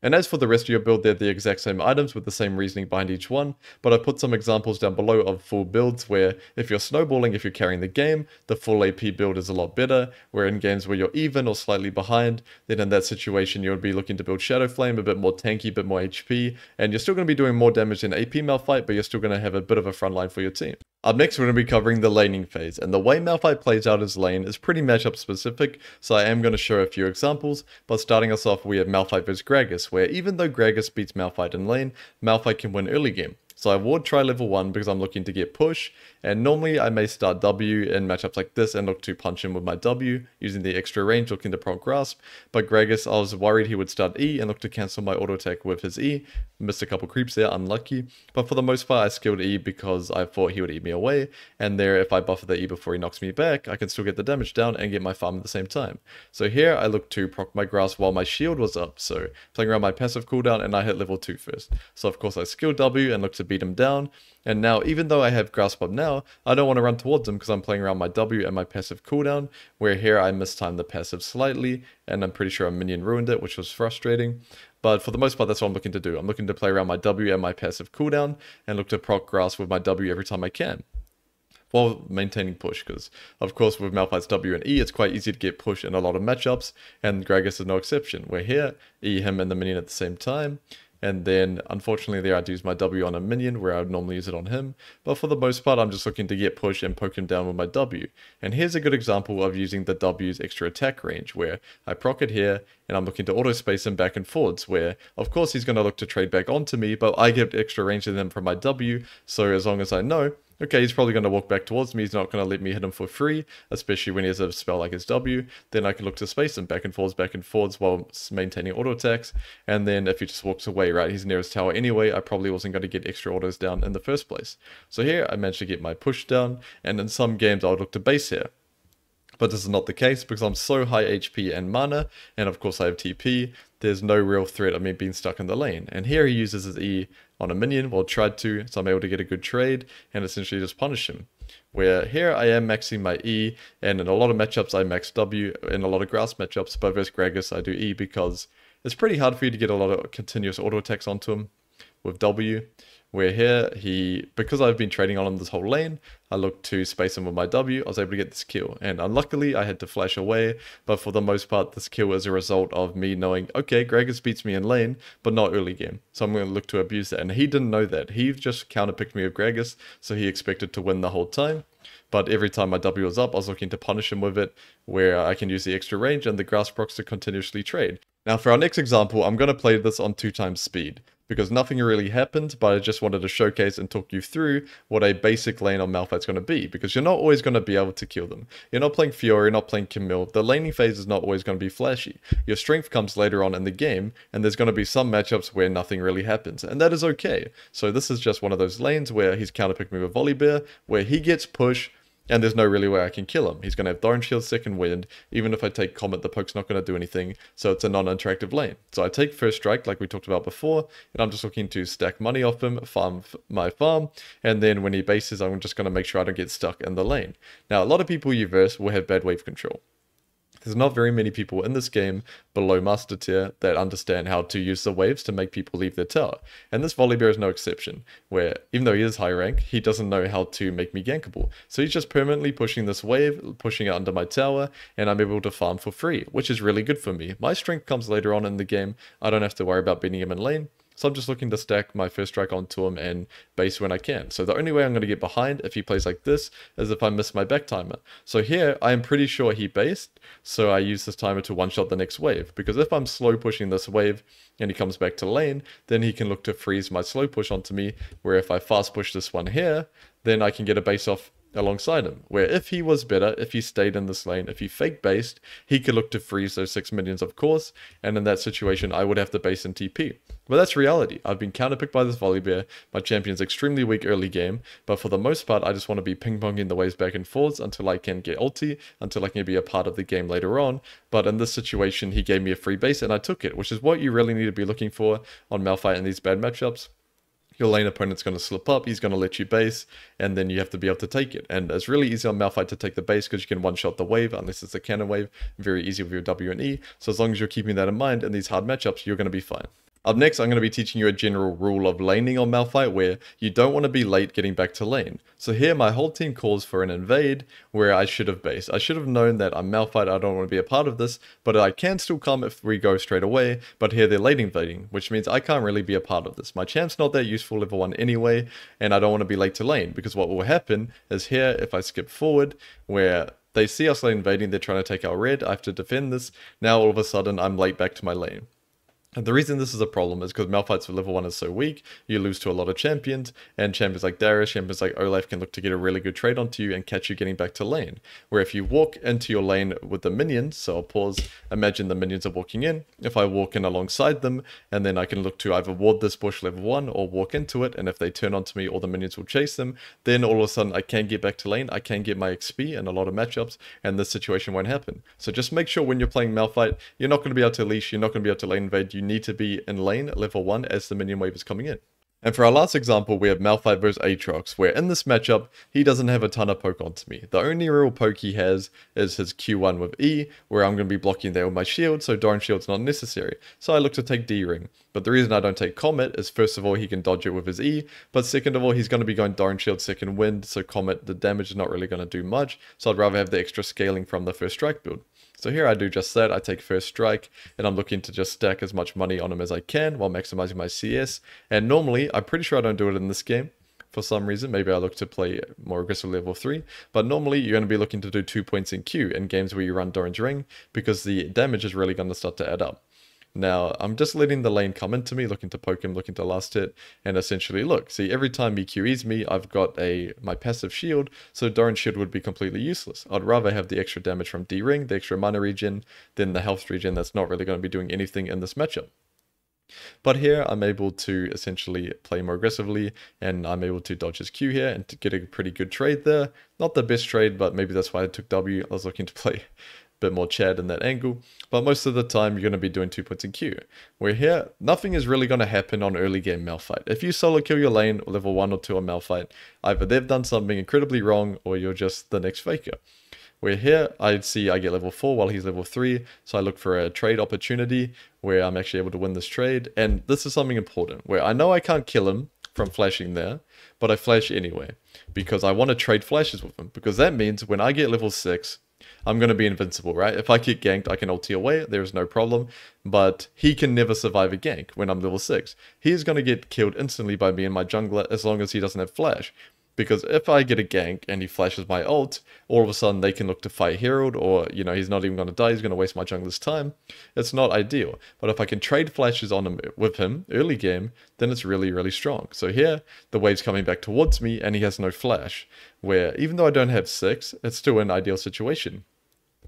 And as for the rest of your build, they're the exact same items with the same reasoning behind each one, but I put some examples down below of full builds where if you're snowballing, if you're carrying the game, the full AP build is a lot better, where in games where you're even or slightly behind, then in that situation you would be looking to build Shadow Flame, a bit more tanky, a bit more HP, and you're still going to be doing more damage in AP Malphite, but you're still going to have a bit of a front line for your team. Up next, we're going to be covering the laning phase, and the way Malphite plays out his lane is pretty matchup specific, so I am going to show a few examples, but starting us off, we have Malphite vs Gragas, where even though Gragas beats Malphite in lane, Malphite can win early game. So I would try level 1 because I'm looking to get push, and normally I may start W in matchups like this and look to punch him with my W, using the extra range looking to proc grasp, but Gragas I was worried he would start E and look to cancel my auto attack with his E, missed a couple creeps there, unlucky, but for the most part I skilled E because I thought he would eat me away, and there if I buffer the E before he knocks me back, I can still get the damage down and get my farm at the same time. So here I look to proc my grasp while my shield was up, so playing around my passive cooldown and I hit level 2 first. So of course I skill W and look to beat him down. And now, even though I have Grasp up now, I don't want to run towards him because I'm playing around my W and my passive cooldown, where here I mistimed the passive slightly, and I'm pretty sure a minion ruined it, which was frustrating. But for the most part, that's what I'm looking to do. I'm looking to play around my W and my passive cooldown, and look to proc Grasp with my W every time I can while maintaining push because of course with Malphite's W and E it's quite easy to get push in a lot of matchups and Gragas is no exception. We're here, E him and the minion at the same time and then unfortunately there I'd use my W on a minion where I would normally use it on him. But for the most part I'm just looking to get push and poke him down with my W. And here's a good example of using the W's extra attack range where I proc it here and I'm looking to auto space him back and forwards where of course he's going to look to trade back onto me but I get extra range to them from my W so as long as I know okay, he's probably going to walk back towards me. He's not going to let me hit him for free, especially when he has a spell like his W. Then I can look to space him back and forwards, back and forwards while maintaining auto attacks. And then if he just walks away, right, he's near his tower anyway, I probably wasn't going to get extra autos down in the first place. So here I managed to get my push down, and in some games I would look to base here. But this is not the case because I'm so high HP and mana, and of course I have TP, there's no real threat of me being stuck in the lane. And here he uses his E on a minion, well tried to, so I'm able to get a good trade and essentially just punish him. Where here I am maxing my E, and in a lot of matchups I max W, in a lot of grasp matchups, but versus Gragas I do E because it's pretty hard for you to get a lot of continuous auto attacks onto him with W. Where here, he, because I've been trading on him this whole lane, I looked to space him with my W, I was able to get this kill. And unluckily, I had to flash away, but for the most part, this kill is a result of me knowing, okay, Gragas beats me in lane, but not early game. So I'm going to look to abuse that. And he didn't know that. He just counterpicked me with Gragas, so he expected to win the whole time. But every time my W was up, I was looking to punish him with it, where I can use the extra range and the grasp procs to continuously trade. Now for our next example, I'm going to play this on 2 times speed because nothing really happened, but I just wanted to showcase and talk you through what a basic lane on Malphite's going to be, because you're not always going to be able to kill them. You're not playing Fiora, you're not playing Camille, the laning phase is not always going to be flashy. Your strength comes later on in the game, and there's going to be some matchups where nothing really happens, and that is okay. So this is just one of those lanes where he's counterpicked me with Volibear, where he gets push, and there's no really way I can kill him. He's going to have Thorn Shield second wind. Even if I take Comet, the poke's not going to do anything. So it's a non-interactive lane. So I take first strike like we talked about before. And I'm just looking to stack money off him, farm my farm. And then when he bases, I'm just going to make sure I don't get stuck in the lane. Now, a lot of people you verse will have bad wave control. There's not very many people in this game below Master Tier that understand how to use the waves to make people leave their tower. And this Volibear is no exception, where even though he is high rank, he doesn't know how to make me gankable. So he's just permanently pushing this wave, pushing it under my tower, and I'm able to farm for free, which is really good for me. My strength comes later on in the game. I don't have to worry about beating him in lane. So I'm just looking to stack my first strike onto him and base when I can. So the only way I'm going to get behind if he plays like this is if I miss my back timer. So here I am pretty sure he based, so I use this timer to one-shot the next wave. Because if I'm slow pushing this wave and he comes back to lane, then he can look to freeze my slow push onto me, where if I fast push this one here, then I can get a base off alongside him. Where if he was better, if he stayed in this lane, if he fake based, he could look to freeze those 6 minions of course, and in that situation I would have to base in TP. But that's reality. I've been counterpicked by this Volibear. my champion's extremely weak early game, but for the most part I just want to be ping-ponging the waves back and forwards until I can get ulti, until I can be a part of the game later on, but in this situation he gave me a free base and I took it, which is what you really need to be looking for on Malphite in these bad matchups your lane opponent's going to slip up, he's going to let you base, and then you have to be able to take it. And it's really easy on Malphite to take the base because you can one-shot the wave, unless it's a cannon wave, very easy with your W and E. So as long as you're keeping that in mind in these hard matchups, you're going to be fine. Up next, I'm going to be teaching you a general rule of laning on Malphite where you don't want to be late getting back to lane. So here my whole team calls for an invade where I should have based. I should have known that I'm Malphite, I don't want to be a part of this, but I can still come if we go straight away, but here they're late invading, which means I can't really be a part of this. My champ's not that useful level 1 anyway, and I don't want to be late to lane, because what will happen is here, if I skip forward, where they see us late invading, they're trying to take our red, I have to defend this, now all of a sudden I'm late back to my lane. And the reason this is a problem is because Malphite's level 1 is so weak, you lose to a lot of champions, and champions like Darius, champions like Olaf can look to get a really good trade onto you and catch you getting back to lane. Where if you walk into your lane with the minions, so I'll pause, imagine the minions are walking in, if I walk in alongside them, and then I can look to either ward this bush level 1 or walk into it, and if they turn onto me, all the minions will chase them, then all of a sudden I can get back to lane, I can get my XP and a lot of matchups, and this situation won't happen. So just make sure when you're playing Malphite, you're not going to be able to leash, you're not going to be able to lane invade, you need to be in lane level 1 as the minion wave is coming in. And for our last example, we have Malphite vs Aatrox, where in this matchup, he doesn't have a ton of poke onto me. The only real poke he has is his Q1 with E, where I'm going to be blocking there with my shield, so Doran Shield's not necessary. So I look to take D-Ring. But the reason I don't take Comet is first of all, he can dodge it with his E, but second of all, he's going to be going Doran Shield second wind, so Comet, the damage is not really going to do much, so I'd rather have the extra scaling from the first strike build. So here I do just that, I take first strike, and I'm looking to just stack as much money on him as I can while maximizing my CS. And normally, I'm pretty sure I don't do it in this game, for some reason. Maybe I look to play more aggressive level 3. But normally you're going to be looking to do 2 points in Q in games where you run Doran's Ring because the damage is really going to start to add up. Now, I'm just letting the lane come into me, looking to poke him, looking to last hit, and essentially look. See, every time he QEs me, I've got a my passive shield, so Doran's shield would be completely useless. I'd rather have the extra damage from D-Ring, the extra mana regen, than the health regen that's not really going to be doing anything in this matchup. But here I'm able to essentially play more aggressively and I'm able to dodge his Q here and to get a pretty good trade there. Not the best trade, but maybe that's why I took W. I was looking to play bit more Chad in that angle, but most of the time you're going to be doing 2 points in Q. Where here, nothing is really going to happen on early game Malphite. If you solo kill your lane level 1 or 2 on Malphite, either they've done something incredibly wrong or you're just the next faker. Where here, I'd see I get level 4 while he's level 3, so I look for a trade opportunity where I'm actually able to win this trade, and this is something important, where I know I can't kill him from flashing there, but I flash anyway, because I want to trade flashes with him, because that means when I get level 6, I'm going to be invincible, right? If I get ganked, I can ulti away, there's no problem. But he can never survive a gank when I'm level 6. He's going to get killed instantly by me and my jungler as long as he doesn't have flash. Because if I get a gank and he flashes my ult, all of a sudden they can look to fight Herald, or, you know, he's not even going to die, he's going to waste my jungler's time. It's not ideal. But if I can trade flashes on him uh, with him early game, then it's really, really strong. So here, the wave's coming back towards me, and he has no flash. Where, even though I don't have 6, it's still an ideal situation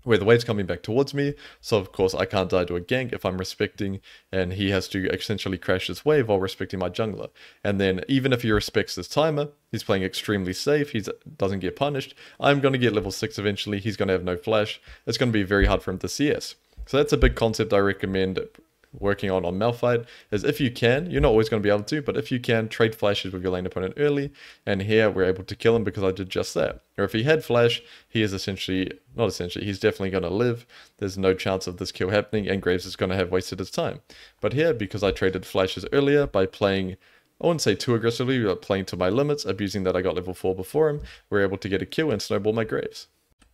where the wave's coming back towards me, so of course I can't die to a gank if I'm respecting, and he has to essentially crash this wave while respecting my jungler. And then even if he respects this timer, he's playing extremely safe, he doesn't get punished, I'm going to get level 6 eventually, he's going to have no flash, it's going to be very hard for him to CS. So that's a big concept I recommend working on on Malphite is if you can, you're not always going to be able to, but if you can, trade flashes with your lane opponent early, and here we're able to kill him because I did just that. Or if he had flash, he is essentially, not essentially, he's definitely going to live. There's no chance of this kill happening, and Graves is going to have wasted his time. But here, because I traded flashes earlier by playing I wouldn't say too aggressively, but playing to my limits, abusing that I got level 4 before him, we're able to get a kill and snowball my graves.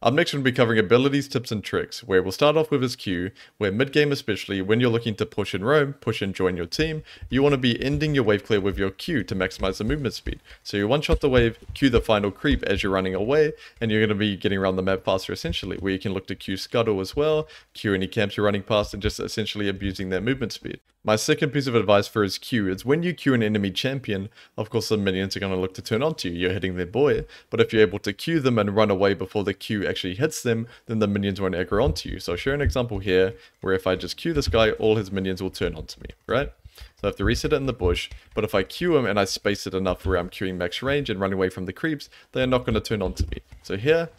Up next, to be covering abilities, tips, and tricks, where we'll start off with his Q, where mid-game especially, when you're looking to push and roam, push and join your team, you want to be ending your wave clear with your Q to maximize the movement speed. So you one-shot the wave, Q the final creep as you're running away, and you're going to be getting around the map faster essentially, where you can look to Q scuttle as well, Q any camps you're running past, and just essentially abusing their movement speed. My second piece of advice for his Q is when you Q an enemy champion, of course the minions are going to look to turn onto you, you're hitting their boy, but if you're able to Q them and run away before the Q actually hits them, then the minions won't aggro onto you. So I'll show an example here, where if I just Q this guy, all his minions will turn onto me, right? So I have to reset it in the bush, but if I Q him and I space it enough where I'm queuing max range and running away from the creeps, they are not going to turn onto me. So here,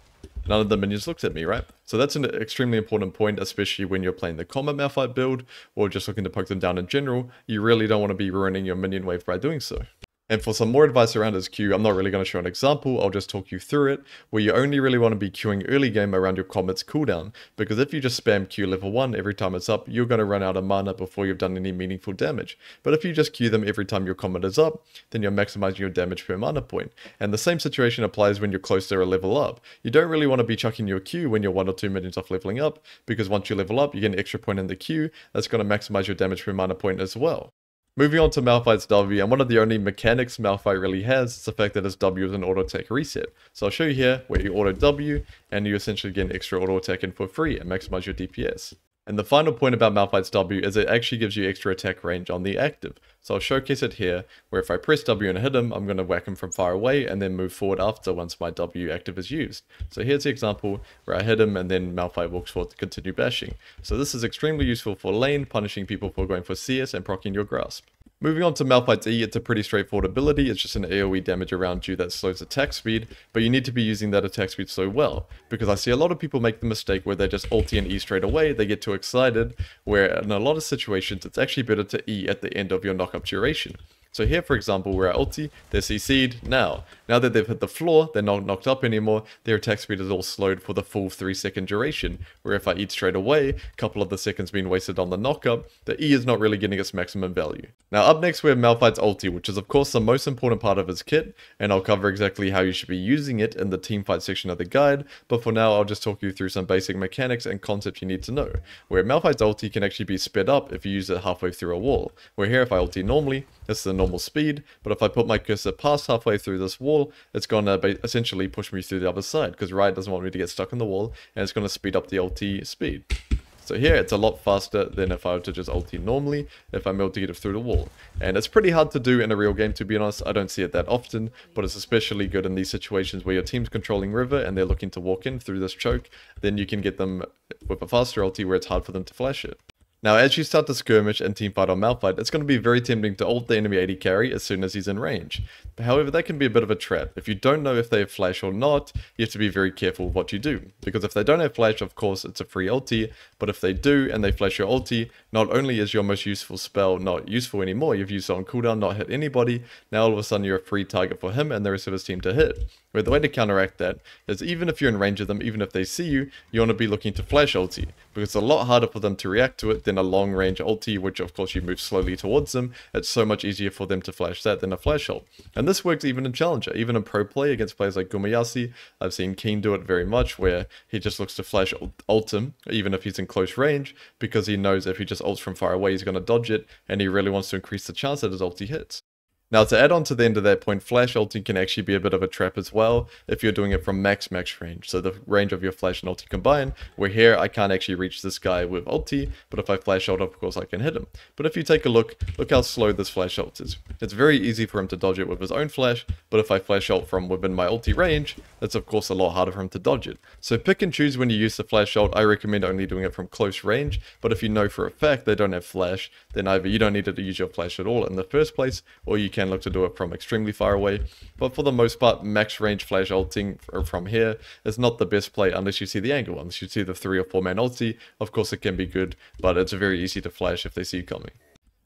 none of the minions looked at me, right? So that's an extremely important point, especially when you're playing the combat Malphite build, or just looking to poke them down in general. You really don't want to be ruining your minion wave by doing so. And for some more advice around his queue, I'm not really going to show an example, I'll just talk you through it, where you only really want to be queuing early game around your comet's cooldown, because if you just spam Q level 1 every time it's up, you're going to run out of mana before you've done any meaningful damage. But if you just queue them every time your comet is up, then you're maximizing your damage per mana point. And the same situation applies when you're close to a level up. You don't really want to be chucking your Q when you're 1 or 2 minutes off leveling up, because once you level up, you get an extra point in the Q, that's going to maximize your damage per mana point as well. Moving on to Malphite's W, and one of the only mechanics Malphite really has is the fact that his W is an auto attack reset. So I'll show you here where you auto W, and you essentially get an extra auto attack in for free and maximize your DPS. And the final point about Malphite's W is it actually gives you extra attack range on the active. So I'll showcase it here, where if I press W and hit him, I'm going to whack him from far away and then move forward after once my W active is used. So here's the example where I hit him and then Malphite walks forward to continue bashing. So this is extremely useful for lane, punishing people for going for CS and proccing your grasp. Moving on to Malphite's E, it's a pretty straightforward ability, it's just an AoE damage around you that slows attack speed, but you need to be using that attack speed so well, because I see a lot of people make the mistake where they just ulti and E straight away, they get too excited, where in a lot of situations it's actually better to E at the end of your knockup duration. So here, for example, we're at ulti, they're CC'd now. Now that they've hit the floor, they're not knocked up anymore, their attack speed is all slowed for the full 3 second duration, where if I eat straight away, a couple of the seconds being wasted on the knockup, the E is not really getting its maximum value. Now up next we have Malphite's ulti, which is of course the most important part of his kit, and I'll cover exactly how you should be using it in the team fight section of the guide, but for now I'll just talk you through some basic mechanics and concepts you need to know, where Malphite's ulti can actually be sped up if you use it halfway through a wall, where here if I ulti normally, is the normal speed, but if I put my cursor past halfway through this wall, it's going to essentially push me through the other side, because Riot doesn't want me to get stuck in the wall, and it's going to speed up the ulti speed. So here it's a lot faster than if I were to just ulti normally, if I'm able to get it through the wall. And it's pretty hard to do in a real game to be honest, I don't see it that often, but it's especially good in these situations where your team's controlling river and they're looking to walk in through this choke, then you can get them with a faster ulti where it's hard for them to flash it. Now, as you start to skirmish and teamfight on Malphite, it's going to be very tempting to ult the enemy AD carry as soon as he's in range. However, that can be a bit of a trap. If you don't know if they have flash or not, you have to be very careful what you do. Because if they don't have flash, of course, it's a free ulti, but if they do and they flash your ulti, not only is your most useful spell not useful anymore, you've used it on cooldown, not hit anybody, now all of a sudden you're a free target for him and the rest of his team to hit. Where the way to counteract that is even if you're in range of them, even if they see you, you want to be looking to flash ulti, because it's a lot harder for them to react to it than a long range ulti, which of course you move slowly towards them. It's so much easier for them to flash that than a flash ult. And this works even in Challenger, even in pro play against players like Gumayusi. I've seen Kiin do it very much, where he just looks to flash ult him, even if he's in close range, because he knows if he just ults from far away, he's going to dodge it, and he really wants to increase the chance that his ulti hits. Now to add on to the end of that point, flash ulti can actually be a bit of a trap as well if you're doing it from max max range. So the range of your flash and ulti combine, where here I can't actually reach this guy with ulti, but if I flash ult of course I can hit him. But if you take a look, look how slow this flash ult is. It's very easy for him to dodge it with his own flash, but if I flash ult from within my ulti range, that's of course a lot harder for him to dodge it. So pick and choose when you use the flash ult, I recommend only doing it from close range, but if you know for a fact they don't have flash, then either you don't need to use your flash at all in the first place, or you can look to do it from extremely far away. But for the most part, max range flash ulting uh, from here is not the best play unless you see the angle. Unless you see the 3 or 4 man ulti, of course it can be good, but it's very easy to flash if they see you coming.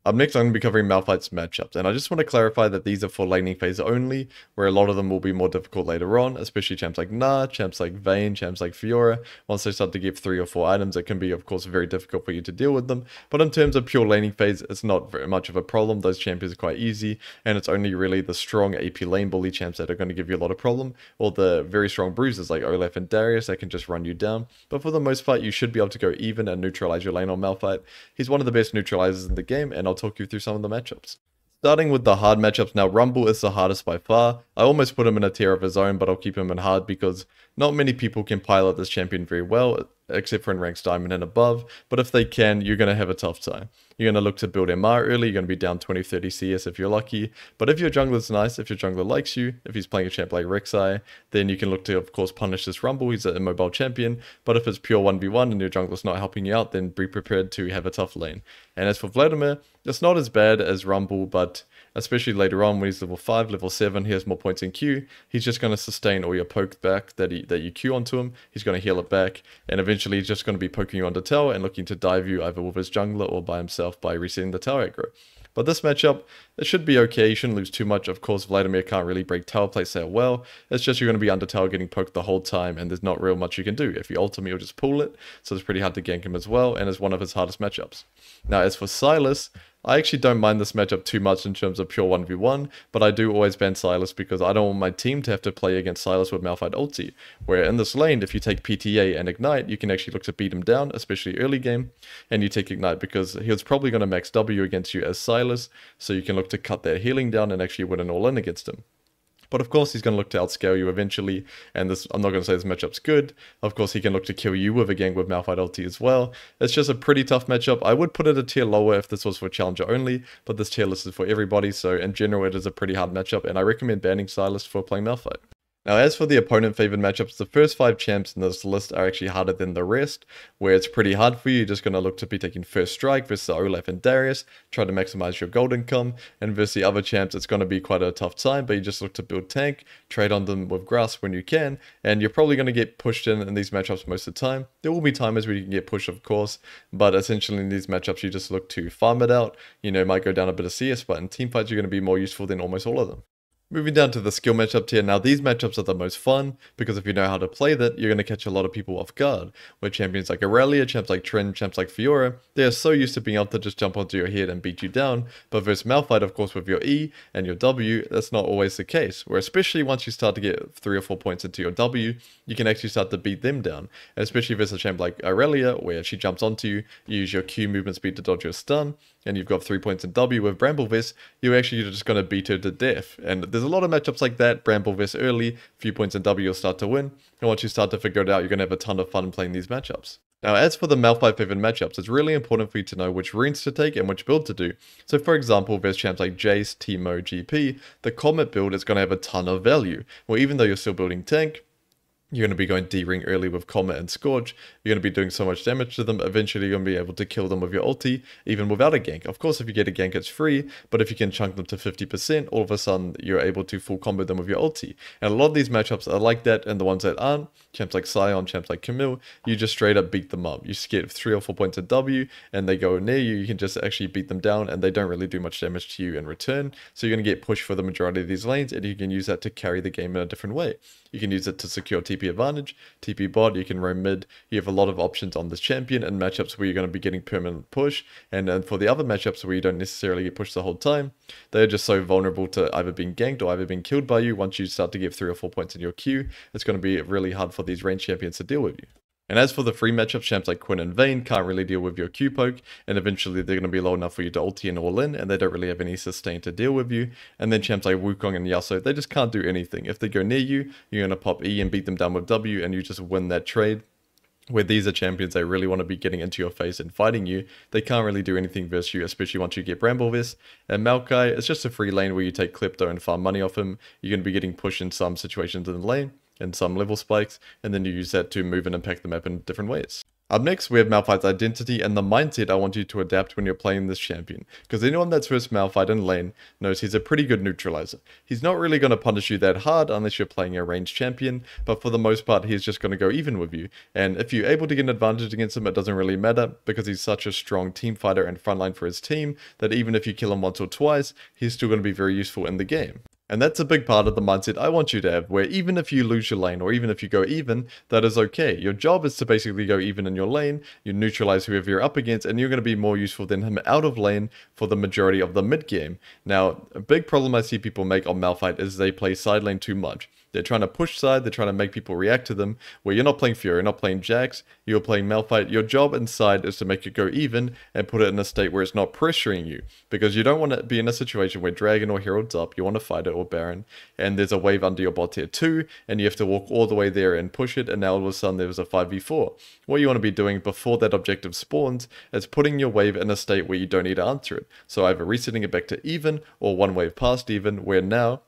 Up next, I'm going to be covering Malphite's matchups, and I just want to clarify that these are for laning phase only, where a lot of them will be more difficult later on, especially champs like Gnar, champs like Vayne, champs like Fiora. Once they start to give three or four items, it can be, of course, very difficult for you to deal with them. But in terms of pure laning phase, it's not very much of a problem. Those champions are quite easy, and it's only really the strong AP lane bully champs that are going to give you a lot of problem, or the very strong bruisers like Olaf and Darius that can just run you down. But for the most part, you should be able to go even and neutralize your lane on Malphite. He's one of the best neutralizers in the game, and I'll talk you through some of the matchups. Starting with the hard matchups now, Rumble is the hardest by far. I almost put him in a tier of his own, but I'll keep him in hard because not many people can pilot this champion very well, except for in ranks diamond and above, but if they can, you're going to have a tough time. You're going to look to build MR early, you're going to be down 20-30 CS if you're lucky, but if your jungler's nice, if your jungler likes you, if he's playing a champ like Rek'Sai, then you can look to, of course, punish this Rumble, he's an immobile champion, but if it's pure 1v1 and your jungler's not helping you out, then be prepared to have a tough lane. And as for Vladimir, it's not as bad as Rumble, but especially later on when he's level 5, level 7, he has more points in Q, he's just going to sustain all your poke back that, he, that you Q onto him, he's going to heal it back, and eventually he's just going to be poking you under tower and looking to dive you either with his jungler or by himself by resetting the tower aggro. But this matchup, it should be okay. You shouldn't lose too much. Of course, Vladimir can't really break tower plates that well. It's just you're going to be under tower getting poked the whole time, and there's not real much you can do. If you ultimate, you'll just pull it, so it's pretty hard to gank him as well, and it's one of his hardest matchups. Now, as for Sylas, I actually don't mind this matchup too much in terms of pure 1v1, but I do always ban Sylas because I don't want my team to have to play against Sylas with Malphite ulti, where in this lane, if you take PTA and Ignite, you can actually look to beat him down, especially early game, and you take Ignite because he was probably going to max W against you as Sylas, so you can look to cut their healing down and actually win an all-in against him. But of course, he's going to look to outscale you eventually. And this, I'm not going to say this matchup's good. Of course, he can look to kill you with a gang with Malphite ulti as well. It's just a pretty tough matchup. I would put it a tier lower if this was for Challenger only, but this tier list is for everybody. So in general, it is a pretty hard matchup. And I recommend banning Sylas for playing Malphite. Now, as for the opponent favored matchups, the first five champs in this list are actually harder than the rest, where it's pretty hard for you. You're just going to look to be taking first strike versus Olaf and Darius, try to maximize your gold income, and versus the other champs, it's going to be quite a tough time, but you just look to build tank, trade on them with grasp when you can, and you're probably going to get pushed in in these matchups most of the time. There will be times where you can get pushed, of course, but essentially in these matchups, you just look to farm it out. You know, might go down a bit of CS, but in team fights, you're going to be more useful than almost all of them. Moving down to the skill matchup tier, now these matchups are the most fun, because if you know how to play that, you're going to catch a lot of people off guard, where champions like Irelia, champs like Trynd, champs like Fiora, they are so used to being able to just jump onto your head and beat you down, but versus Malphite, of course, with your E and your W, that's not always the case, where especially once you start to get 3 or 4 points into your W, you can actually start to beat them down, especially versus a champ like Irelia, where she jumps onto you, you use your Q movement speed to dodge your stun, and you've got 3 points in W. With Bramble Vest, you're actually just going to beat her to death, and there's a lot of matchups like that. Bramble Vest early, few points in W, you'll start to win. And once you start to figure it out, you're going to have a ton of fun playing these matchups. Now, as for the Malphite favorite matchups, it's really important for you to know which runes to take and which build to do. So for example, there's champs like Jace, Teemo, GP, the Comet build is going to have a ton of value. Well, even though you're still building tank, you're going to be going D-ring early with Comet and Scorch. You're going to be doing so much damage to them. Eventually, you're going to be able to kill them with your ulti, even without a gank. Of course, if you get a gank, it's free. But if you can chunk them to 50%, all of a sudden, you're able to full combo them with your ulti. And a lot of these matchups are like that. And the ones that aren't, champs like Sion, champs like Camille, you just straight up beat them up. You get three or four points of W, and they go near you. You can just actually beat them down, and they don't really do much damage to you in return. So you're going to get pushed for the majority of these lanes, and you can use that to carry the game in a different way. You can use it to secure TP advantage, TP bot, you can roam mid. You have a lot of options on this champion and matchups where you're going to be getting permanent push. And then for the other matchups where you don't necessarily get pushed the whole time, they're just so vulnerable to either being ganked or either being killed by you. Once you start to give three or four points in your queue, it's going to be really hard for these range champions to deal with you. And as for the free matchups, champs like Quinn and Vayne can't really deal with your Q poke, and eventually they're going to be low enough for you to ulti and all in, and they don't really have any sustain to deal with you. And then champs like Wukong and Yasuo, they just can't do anything. If they go near you, you're going to pop E and beat them down with W, and you just win that trade where these are champions they really want to be getting into your face and fighting you, they can't really do anything versus you, especially once you get Bramble Bramblevest. And Maokai, it's just a free lane where you take Klepto and farm money off him. You're going to be getting pushed in some situations in the lane and some level spikes, and then you use that to move and impact the map in different ways. Up next, we have Malphite's identity and the mindset I want you to adapt when you're playing this champion, because anyone that's first Malphite in lane knows he's a pretty good neutralizer. He's not really going to punish you that hard unless you're playing a ranged champion, but for the most part he's just going to go even with you, and if you're able to get an advantage against him it doesn't really matter, because he's such a strong team fighter and frontline for his team, that even if you kill him once or twice, he's still going to be very useful in the game. And that's a big part of the mindset I want you to have, where even if you lose your lane or even if you go even, that is okay. Your job is to basically go even in your lane, you neutralize whoever you're up against, and you're going to be more useful than him out of lane for the majority of the mid game. Now, a big problem I see people make on Malphite is they play side lane too much. They're trying to push side, they're trying to make people react to them, where you're not playing Fury, you're not playing Jax, you're playing Malphite. Your job inside is to make it go even and put it in a state where it's not pressuring you. Because you don't want to be in a situation where Dragon or Herald's up, you want to fight it or Baron, and there's a wave under your bot tier 2, and you have to walk all the way there and push it, and now all of a sudden there's a 5v4. What you want to be doing before that objective spawns is putting your wave in a state where you don't need to answer it. So either resetting it back to even, or one wave past even, where now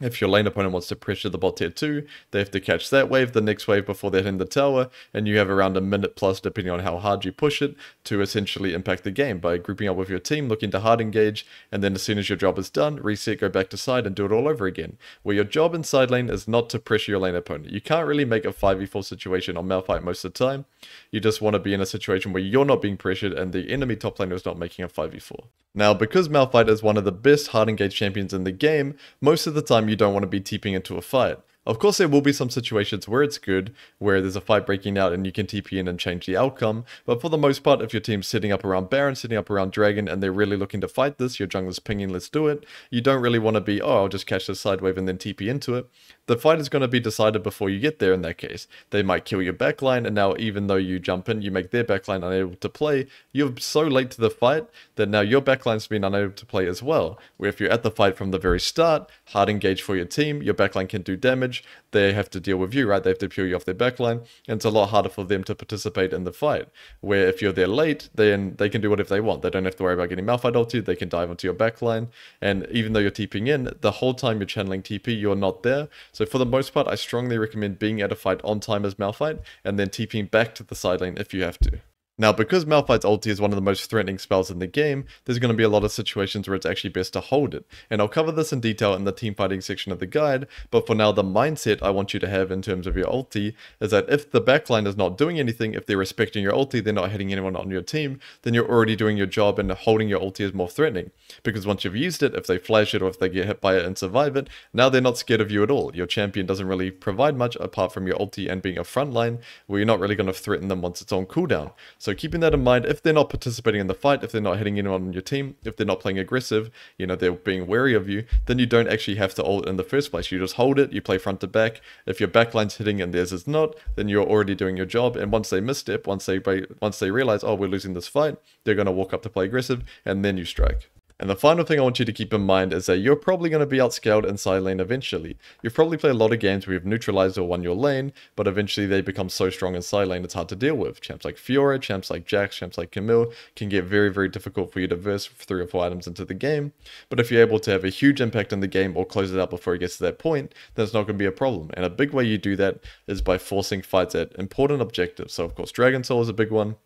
if your lane opponent wants to pressure the bot tier 2, they have to catch that wave, the next wave before they hit the tower, and you have around a minute plus, depending on how hard you push it, to essentially impact the game by grouping up with your team, looking to hard engage, and then as soon as your job is done, reset, go back to side, and do it all over again. Where your job in side lane is not to pressure your lane opponent. You can't really make a 5v4 situation on Malphite most of the time. You just want to be in a situation where you're not being pressured and the enemy top laner is not making a 5v4. Now, because Malphite is one of the best hard engage champions in the game, most of the time you don't want to be TPing into a fight. Of course, there will be some situations where it's good, where there's a fight breaking out and you can TP in and change the outcome, but for the most part, if your team's sitting up around Baron, sitting up around Dragon, and they're really looking to fight this, your jungler's pinging, let's do it, you don't really want to be, oh, I'll just catch the side wave and then TP into it. The fight is going to be decided before you get there in that case. They might kill your backline, and now even though you jump in, you make their backline unable to play, you're so late to the fight that now your backline's been unable to play as well. Where if you're at the fight from the very start, hard engage for your team, your backline can do damage, they have to deal with you, right? They have to peel you off their backline, and it's a lot harder for them to participate in the fight. Where if you're there late, then they can do whatever they want. They don't have to worry about getting Malphite ulted, they can dive onto your backline, and even though you're TPing in, the whole time you're channeling TP, you're not there. So for the most part, I strongly recommend being at a fight on time as Malphite, and then TPing back to the side lane if you have to. Now, because Malphite's ulti is one of the most threatening spells in the game, there's going to be a lot of situations where it's actually best to hold it. And I'll cover this in detail in the team fighting section of the guide, but for now the mindset I want you to have in terms of your ulti is that if the backline is not doing anything, if they're respecting your ulti, they're not hitting anyone on your team, then you're already doing your job and holding your ulti is more threatening. Because once you've used it, if they flash it or if they get hit by it and survive it, now they're not scared of you at all. Your champion doesn't really provide much apart from your ulti and being a frontline, where you're not really going to threaten them once it's on cooldown. So keeping that in mind, if they're not participating in the fight, if they're not hitting anyone on your team, if they're not playing aggressive, you know, they're being wary of you, then you don't actually have to ult in the first place. You just hold it, you play front to back. If your backline's hitting and theirs is not, then you're already doing your job. And once they misstep, once they once they realize, oh, we're losing this fight, they're going to walk up to play aggressive, and then you strike. And the final thing I want you to keep in mind is that you're probably going to be outscaled in side lane eventually. You've probably played a lot of games where you've neutralized or won your lane, but eventually they become so strong in side lane it's hard to deal with. Champs like Fiora, champs like Jax, champs like Camille can get very, very difficult for you to verse three or four items into the game. But if you're able to have a huge impact in the game or close it out before it gets to that point, then it's not going to be a problem. And a big way you do that is by forcing fights at important objectives. So of course Dragon Soul is a big one.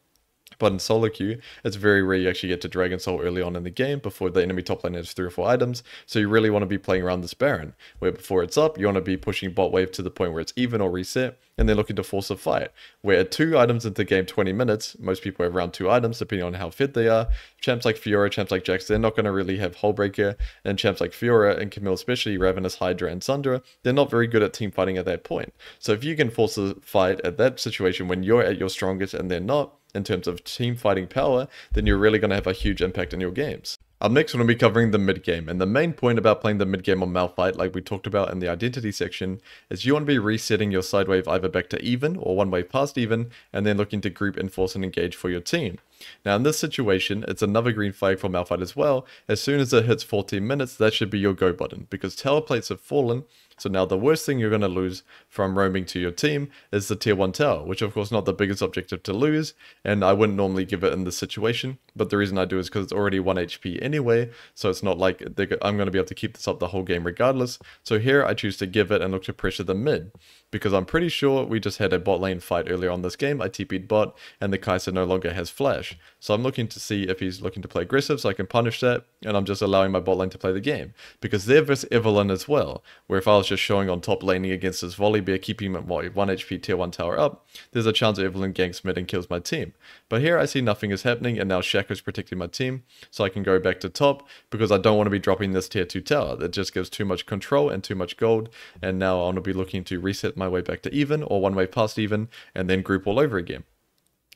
But in solo queue, it's very rare you actually get to Dragon Soul early on in the game before the enemy top lane has three or four items. So you really want to be playing around this Baron, where before it's up, you want to be pushing bot wave to the point where it's even or reset, and then looking to force a fight. Where two items into game 20 minutes, most people have around two items depending on how fit they are. Champs like Fiora, champs like Jax, they're not going to really have Hullbreaker, and champs like Fiora and Camille, especially Ravenous, Hydra, and Sundra, they're not very good at team fighting at that point. So if you can force a fight at that situation when you're at your strongest and they're not, in terms of team fighting power, then you're really going to have a huge impact in your games. Up next, we're going to be covering the mid game, and the main point about playing the mid game on Malphite, like we talked about in the identity section, is you want to be resetting your side wave either back to even or one wave past even, and then looking to group, enforce, and engage for your team. Now in this situation, it's another green flag for Malphite as well. As soon as it hits 14 minutes, that should be your go button, because tower plates have fallen, so now the worst thing you're going to lose from roaming to your team is the tier 1 tower, which of course not the biggest objective to lose, and I wouldn't normally give it in this situation, but the reason I do is because it's already 1 HP anyway, so it's not like I'm going to be able to keep this up the whole game regardless, so here I choose to give it and look to pressure the mid. because I'm pretty sure we just had a bot lane fight earlier on this game. I TP'd bot and the Kai'Sa no longer has flash. So I'm looking to see if he's looking to play aggressive so I can punish that and I'm just allowing my bot lane to play the game. Because they're versus Evelynn as well, where if I was just showing on top laning against this Volibear, keeping my 1 HP tier 1 tower up, there's a chance Evelynn ganks mid and kills my team. But here I see nothing is happening and now Shaco's protecting my team so I can go back to top because I don't want to be dropping this tier 2 tower. That just gives too much control and too much gold and now I want to be looking to reset my way back to even or one way past even and then group all over again.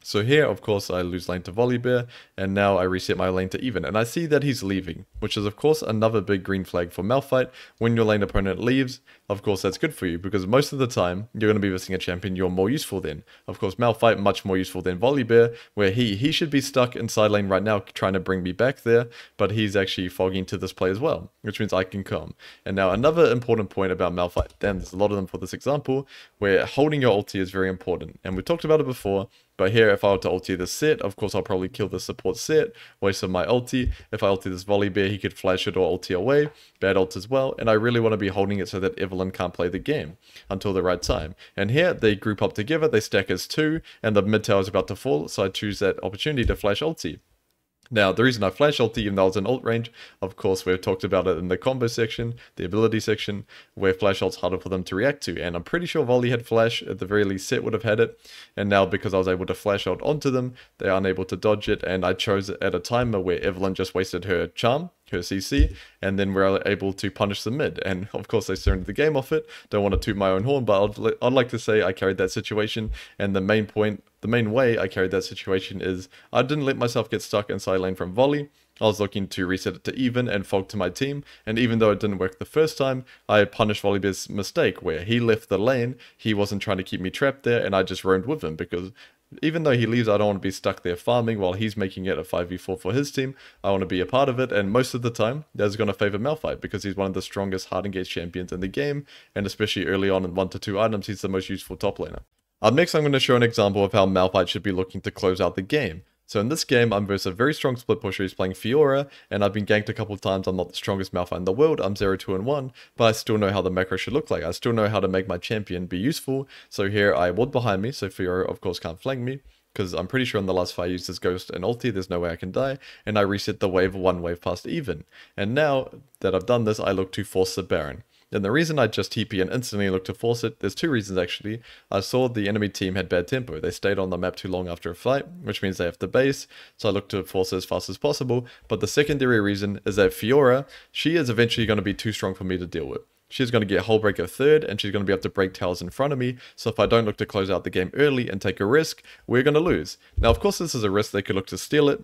So here, of course, I lose lane to Volibear, and now I reset my lane to even, and I see that he's leaving, which is of course another big green flag for Malphite. When your lane opponent leaves, of course that's good for you, because most of the time, you're going to be missing a champion you're more useful than. Of course, Malphite much more useful than Volibear, where he, he should be stuck inside lane right now trying to bring me back there, but he's actually fogging to this play as well, which means I can come. And now another important point about Malphite, and there's a lot of them for this example, where holding your ulti is very important, and we talked about it before, but here, if I were to ulti this Sett, of course I'll probably kill the support Sett, waste of my ulti. If I ulti this Volibear, he could flash it or ulti away, bad ult as well, and I really want to be holding it so that Evelynn can't play the game until the right time. And here, they group up together, they stack as two, and the mid tower is about to fall, so I choose that opportunity to flash ulti. Now, the reason I flash ulti, even though it's an ult range, of course, we've talked about it in the combo section, the ability section, where flash ult's harder for them to react to. And I'm pretty sure Volley had flash, at the very least Sett would have had it. And now, because I was able to flash ult onto them, they are unable to dodge it. And I chose it at a timer where Evelynn just wasted her charm, her CC, and then we're able to punish the mid. And of course, they started the game off it. Don't want to toot my own horn, but I'd, I'd like to say I carried that situation. And the main point, the main way I carried that situation is I didn't let myself get stuck inside lane from volley. I was looking to reset it to even and fog to my team, and even though it didn't work the first time, I punished Volibear's mistake where he left the lane, he wasn't trying to keep me trapped there, and I just roamed with him because even though he leaves, I don't want to be stuck there farming while he's making it a 5v4 for his team. I want to be a part of it, and most of the time, that's going to favor Malphite because he's one of the strongest hard engage champions in the game, and especially early on in 1 to 2 items, he's the most useful top laner. Up next, I'm going to show an example of how Malphite should be looking to close out the game. So in this game, I'm versus a very strong split pusher who's playing Fiora, and I've been ganked a couple of times. I'm not the strongest Malphite in the world. I'm 0, 2, and 1, but I still know how the macro should look like. I still know how to make my champion be useful. So here I ward behind me, so Fiora, of course, can't flank me because I'm pretty sure in the last fight I used this Ghost and ulti, there's no way I can die, and I reset the wave one wave past even. And now that I've done this, I look to force the Baron. And the reason I just TP and instantly look to force it, there's two reasons actually. I saw the enemy team had bad tempo. They stayed on the map too long after a fight, which means they have to base, so I look to force it as fast as possible. But the secondary reason is that Fiora, she is eventually going to be too strong for me to deal with. She's going to get Hullbreaker third, and she's going to be able to break towers in front of me, so if I don't look to close out the game early and take a risk, we're going to lose. Now, of course, this is a risk, they could look to steal it,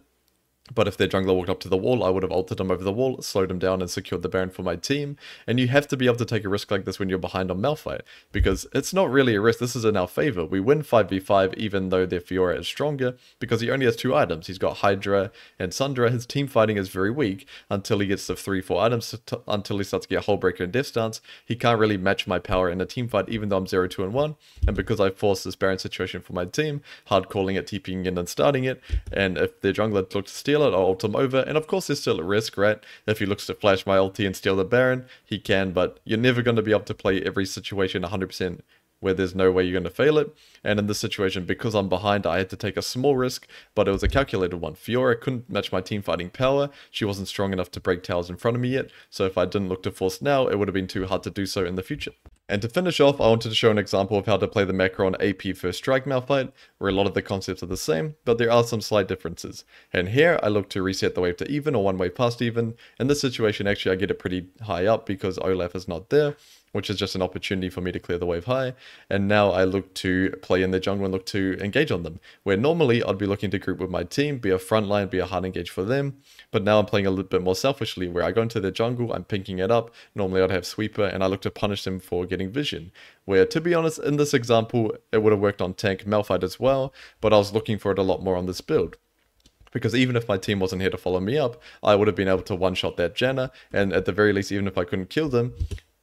but if their jungler walked up to the wall, I would have altered him over the wall, slowed him down, and secured the Baron for my team. And you have to be able to take a risk like this when you're behind on Malphite, because it's not really a risk, this is in our favor. We win 5v5 even though their Fiora is stronger, because he only has two items. He's got Hydra and Sundra. His team fighting is very weak until he gets the 3-4 items, until he starts to get Hullbreaker and Death's Dance. He can't really match my power in a team fight, even though I'm 0, 2, and 1. And because I forced this Baron situation for my team, hard calling it, TPing in and starting it, and if their jungler looked to steal it, I'll ult him over and of course there's still a risk, right? If he looks to flash my ulti and steal the Baron, he can, but you're never going to be able to play every situation 100% where there's no way you're going to fail it. And in this situation, because I'm behind, I had to take a small risk, but it was a calculated one. Fiora couldn't match my team fighting power. She wasn't strong enough to break towers in front of me yet, so if I didn't look to force now, it would have been too hard to do so in the future. And to finish off, I wanted to show an example of how to play the macro on AP first strike Malphite, where a lot of the concepts are the same, but there are some slight differences. And here, I look to reset the wave to even or one wave past even. In this situation, actually, I get it pretty high up because Olaf is not there, which is just an opportunity for me to clear the wave high. And now I look to play in the jungle and look to engage on them, where normally I'd be looking to group with my team, be a frontline, be a hard engage for them. But now I'm playing a little bit more selfishly, where I go into the jungle, I'm pinking it up. Normally I'd have sweeper, and I look to punish them for getting vision. Where, to be honest, in this example, it would have worked on tank Malphite as well, but I was looking for it a lot more on this build because even if my team wasn't here to follow me up, I would have been able to one-shot that Janna, and at the very least, even if I couldn't kill them,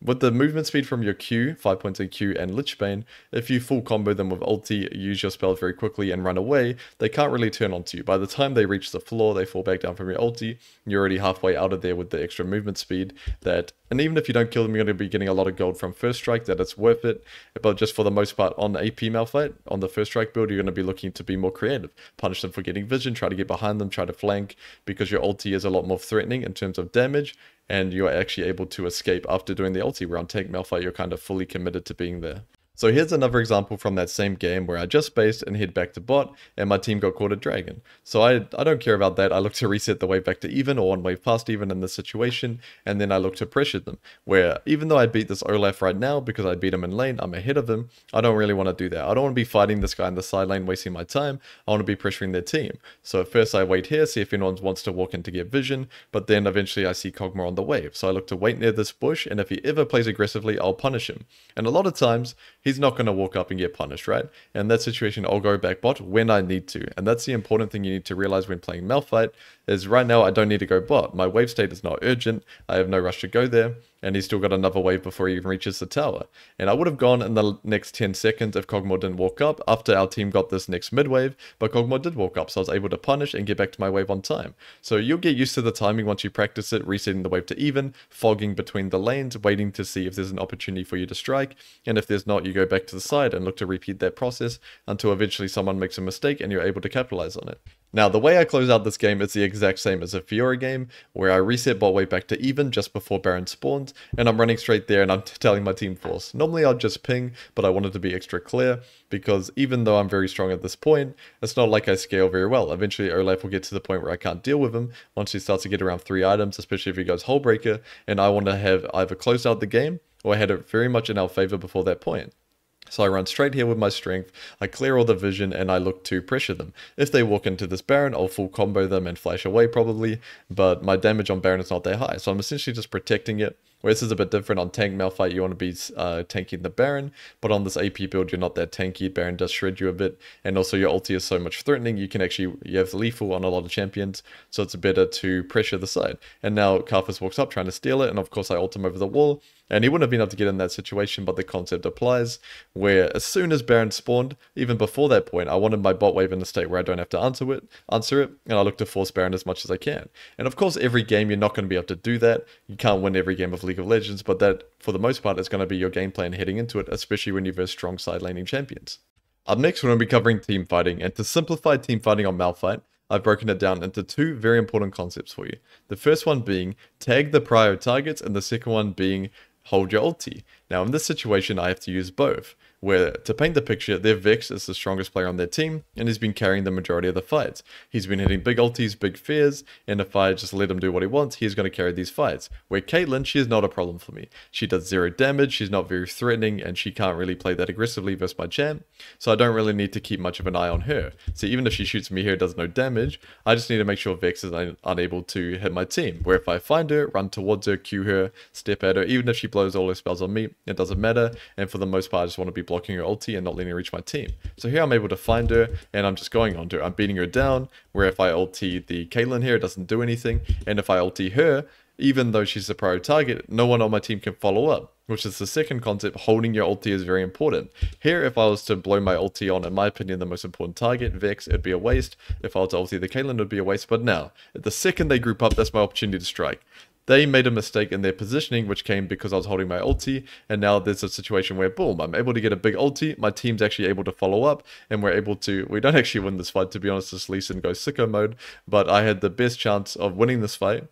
With the movement speed from your Q, 5 Q and Lich Bane, if you full combo them with ulti, use your spell very quickly and run away, they can't really turn onto you. By the time they reach the floor, they fall back down from your ulti, you're already halfway out of there with the extra movement speed that and even if you don't kill them, you're going to be getting a lot of gold from first strike, that it's worth it. But just for the most part, on AP Malphite, on the first strike build, you're going to be looking to be more creative. Punish them for getting vision, try to get behind them, try to flank, because your ulti is a lot more threatening in terms of damage, and you're actually able to escape after doing the ulti round. Take Malphite, you're kind of fully committed to being there. So here's another example from that same game where I just spaced and hid back to bot and my team got caught a dragon. So I, I don't care about that. I look to reset the wave back to even or one wave past even in this situation and then I look to pressure them. Where even though I beat this Olaf right now because I beat him in lane, I'm ahead of him, I don't really want to do that. I don't want to be fighting this guy in the side lane wasting my time. I want to be pressuring their team. So at first I wait here, see if anyone wants to walk in to get vision, but then eventually I see Kog'Maw on the wave. So I look to wait near this bush and if he ever plays aggressively, I'll punish him. And a lot of times, he's not going to walk up and get punished, right? In that situation, I'll go back bot when I need to. And that's the important thing you need to realize when playing Malphite, is right now I don't need to go bot. My wave state is not urgent. I have no rush to go there and he's still got another wave before he even reaches the tower. And I would have gone in the next 10 seconds if Kog'Maw didn't walk up after our team got this next mid wave, but Kog'Maw did walk up, so I was able to punish and get back to my wave on time. So you'll get used to the timing once you practice it, resetting the wave to even, fogging between the lanes, waiting to see if there's an opportunity for you to strike, and if there's not, you go back to the side and look to repeat that process until eventually someone makes a mistake and you're able to capitalize on it. Now, the way I close out this game is the exact same as a Fiora game, where I reset bot wave back to even just before Baron spawns, and I'm running straight there and I'm telling my team force. Normally I'd just ping, but I wanted to be extra clear, because even though I'm very strong at this point, it's not like I scale very well. Eventually Olaf will get to the point where I can't deal with him, once he starts to get around 3 items, especially if he goes Hullbreaker, and I want to have either closed out the game, or I had it very much in our favor before that point. So I run straight here with my strength, I clear all the vision, and I look to pressure them. If they walk into this Baron, I'll full combo them and flash away probably, but my damage on Baron is not that high, so I'm essentially just protecting it. Where this is a bit different on tank Malphite, you want to be uh, tanking the Baron, but on this AP build, you're not that tanky. Baron does shred you a bit, and also your ulti is so much threatening, you can actually, you have lethal on a lot of champions, so it's better to pressure the side. And now Karthus walks up trying to steal it, and of course I ult him over the wall, and he wouldn't have been able to get in that situation, but the concept applies, where as soon as Baron spawned, even before that point, I wanted my bot wave in a state where I don't have to answer it, answer it, and I look to force Baron as much as I can. And of course, every game you're not going to be able to do that. You can't win every game of League of Legends, but that, for the most part, is going to be your game plan heading into it, especially when you verse strong side laning champions. Up next, we're going to be covering team fighting, and to simplify team fighting on Malphite, I've broken it down into two very important concepts for you. The first one being tag the prior targets, and the second one being hold your ulti. Now in this situation I have to use both where to paint the picture, their Vex is the strongest player on their team, and he's been carrying the majority of the fights. He's been hitting big ultis, big fears, and if I just let him do what he wants, he's going to carry these fights. Where Caitlyn, she is not a problem for me. She does zero damage, she's not very threatening, and she can't really play that aggressively versus my champ, so I don't really need to keep much of an eye on her. So even if she shoots me here, does no damage, I just need to make sure Vex is un unable to hit my team. Where if I find her, run towards her, Q her, step at her, even if she blows all her spells on me, it doesn't matter, and for the most part, I just want to be blocking her ulti and not letting her reach my team. So here I'm able to find her, and I'm just going on to her. I'm beating her down, where if I ulti the Caitlyn here, it doesn't do anything, and if I ulti her, even though she's a prior target, no one on my team can follow up, which is the second concept, holding your ulti is very important. Here, if I was to blow my ulti on, in my opinion, the most important target, Vex, it'd be a waste. If I was to ulti the Caitlyn, it'd be a waste. But now, the second they group up, that's my opportunity to strike. They made a mistake in their positioning, which came because I was holding my ulti, and now there's a situation where, boom, I'm able to get a big ulti, my team's actually able to follow up, and we're able to, we don't actually win this fight, to be honest, this Lee Sin goes sicko mode, but I had the best chance of winning this fight,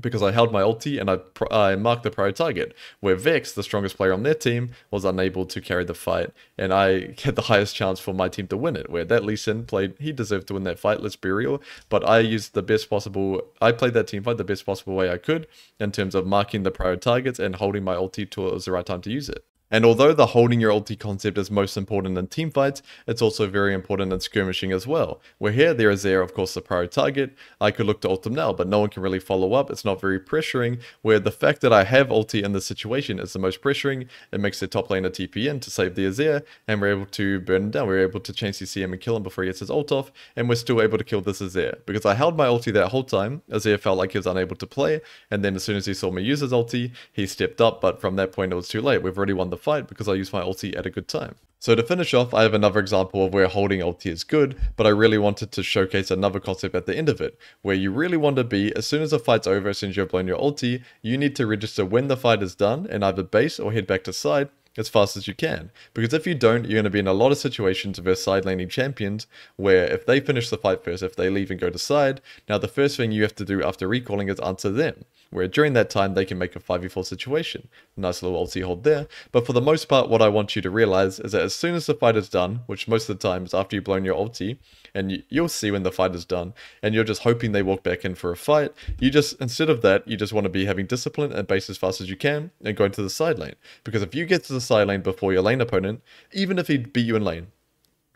because I held my ulti and I, I marked the prior target, where Vex, the strongest player on their team, was unable to carry the fight, and I had the highest chance for my team to win it, where that Lee Sin played, he deserved to win that fight, let's be real, but I used the best possible, I played that team fight the best possible way I could, in terms of marking the prior targets and holding my ulti till it was the right time to use it. And although the holding your ulti concept is most important in team fights, it's also very important in skirmishing as well. Where here, there is there, of course, the prior target. I could look to ult them now, but no one can really follow up. It's not very pressuring, where the fact that I have ulti in this situation is the most pressuring. It makes the top laner TP in to save the Azir, and we're able to burn him down. We're able to chain CC him and kill him before he gets his ult off, and we're still able to kill this Azir. Because I held my ulti that whole time, Azir felt like he was unable to play, and then as soon as he saw me use his ulti, he stepped up, but from that point it was too late. We've already won the fight because I used my ulti at a good time. So to finish off, I have another example of where holding ulti is good, but I really wanted to showcase another concept at the end of it, where you really want to be, as soon as the fight's over, as you've blown your ulti, you need to register when the fight is done and either base or head back to side, as fast as you can. Because if you don't, you're going to be in a lot of situations versus side laning champions where if they finish the fight first, if they leave and go to side, now the first thing you have to do after recalling is answer them. Where during that time they can make a 5v4 situation. Nice little ulti hold there. But for the most part, what I want you to realize is that as soon as the fight is done, which most of the time is after you've blown your ulti, and you'll see when the fight is done, and you're just hoping they walk back in for a fight, you just, instead of that, you just want to be having discipline and base as fast as you can and going to the side lane. Because if you get to the side lane before your lane opponent, even if he beat you in lane,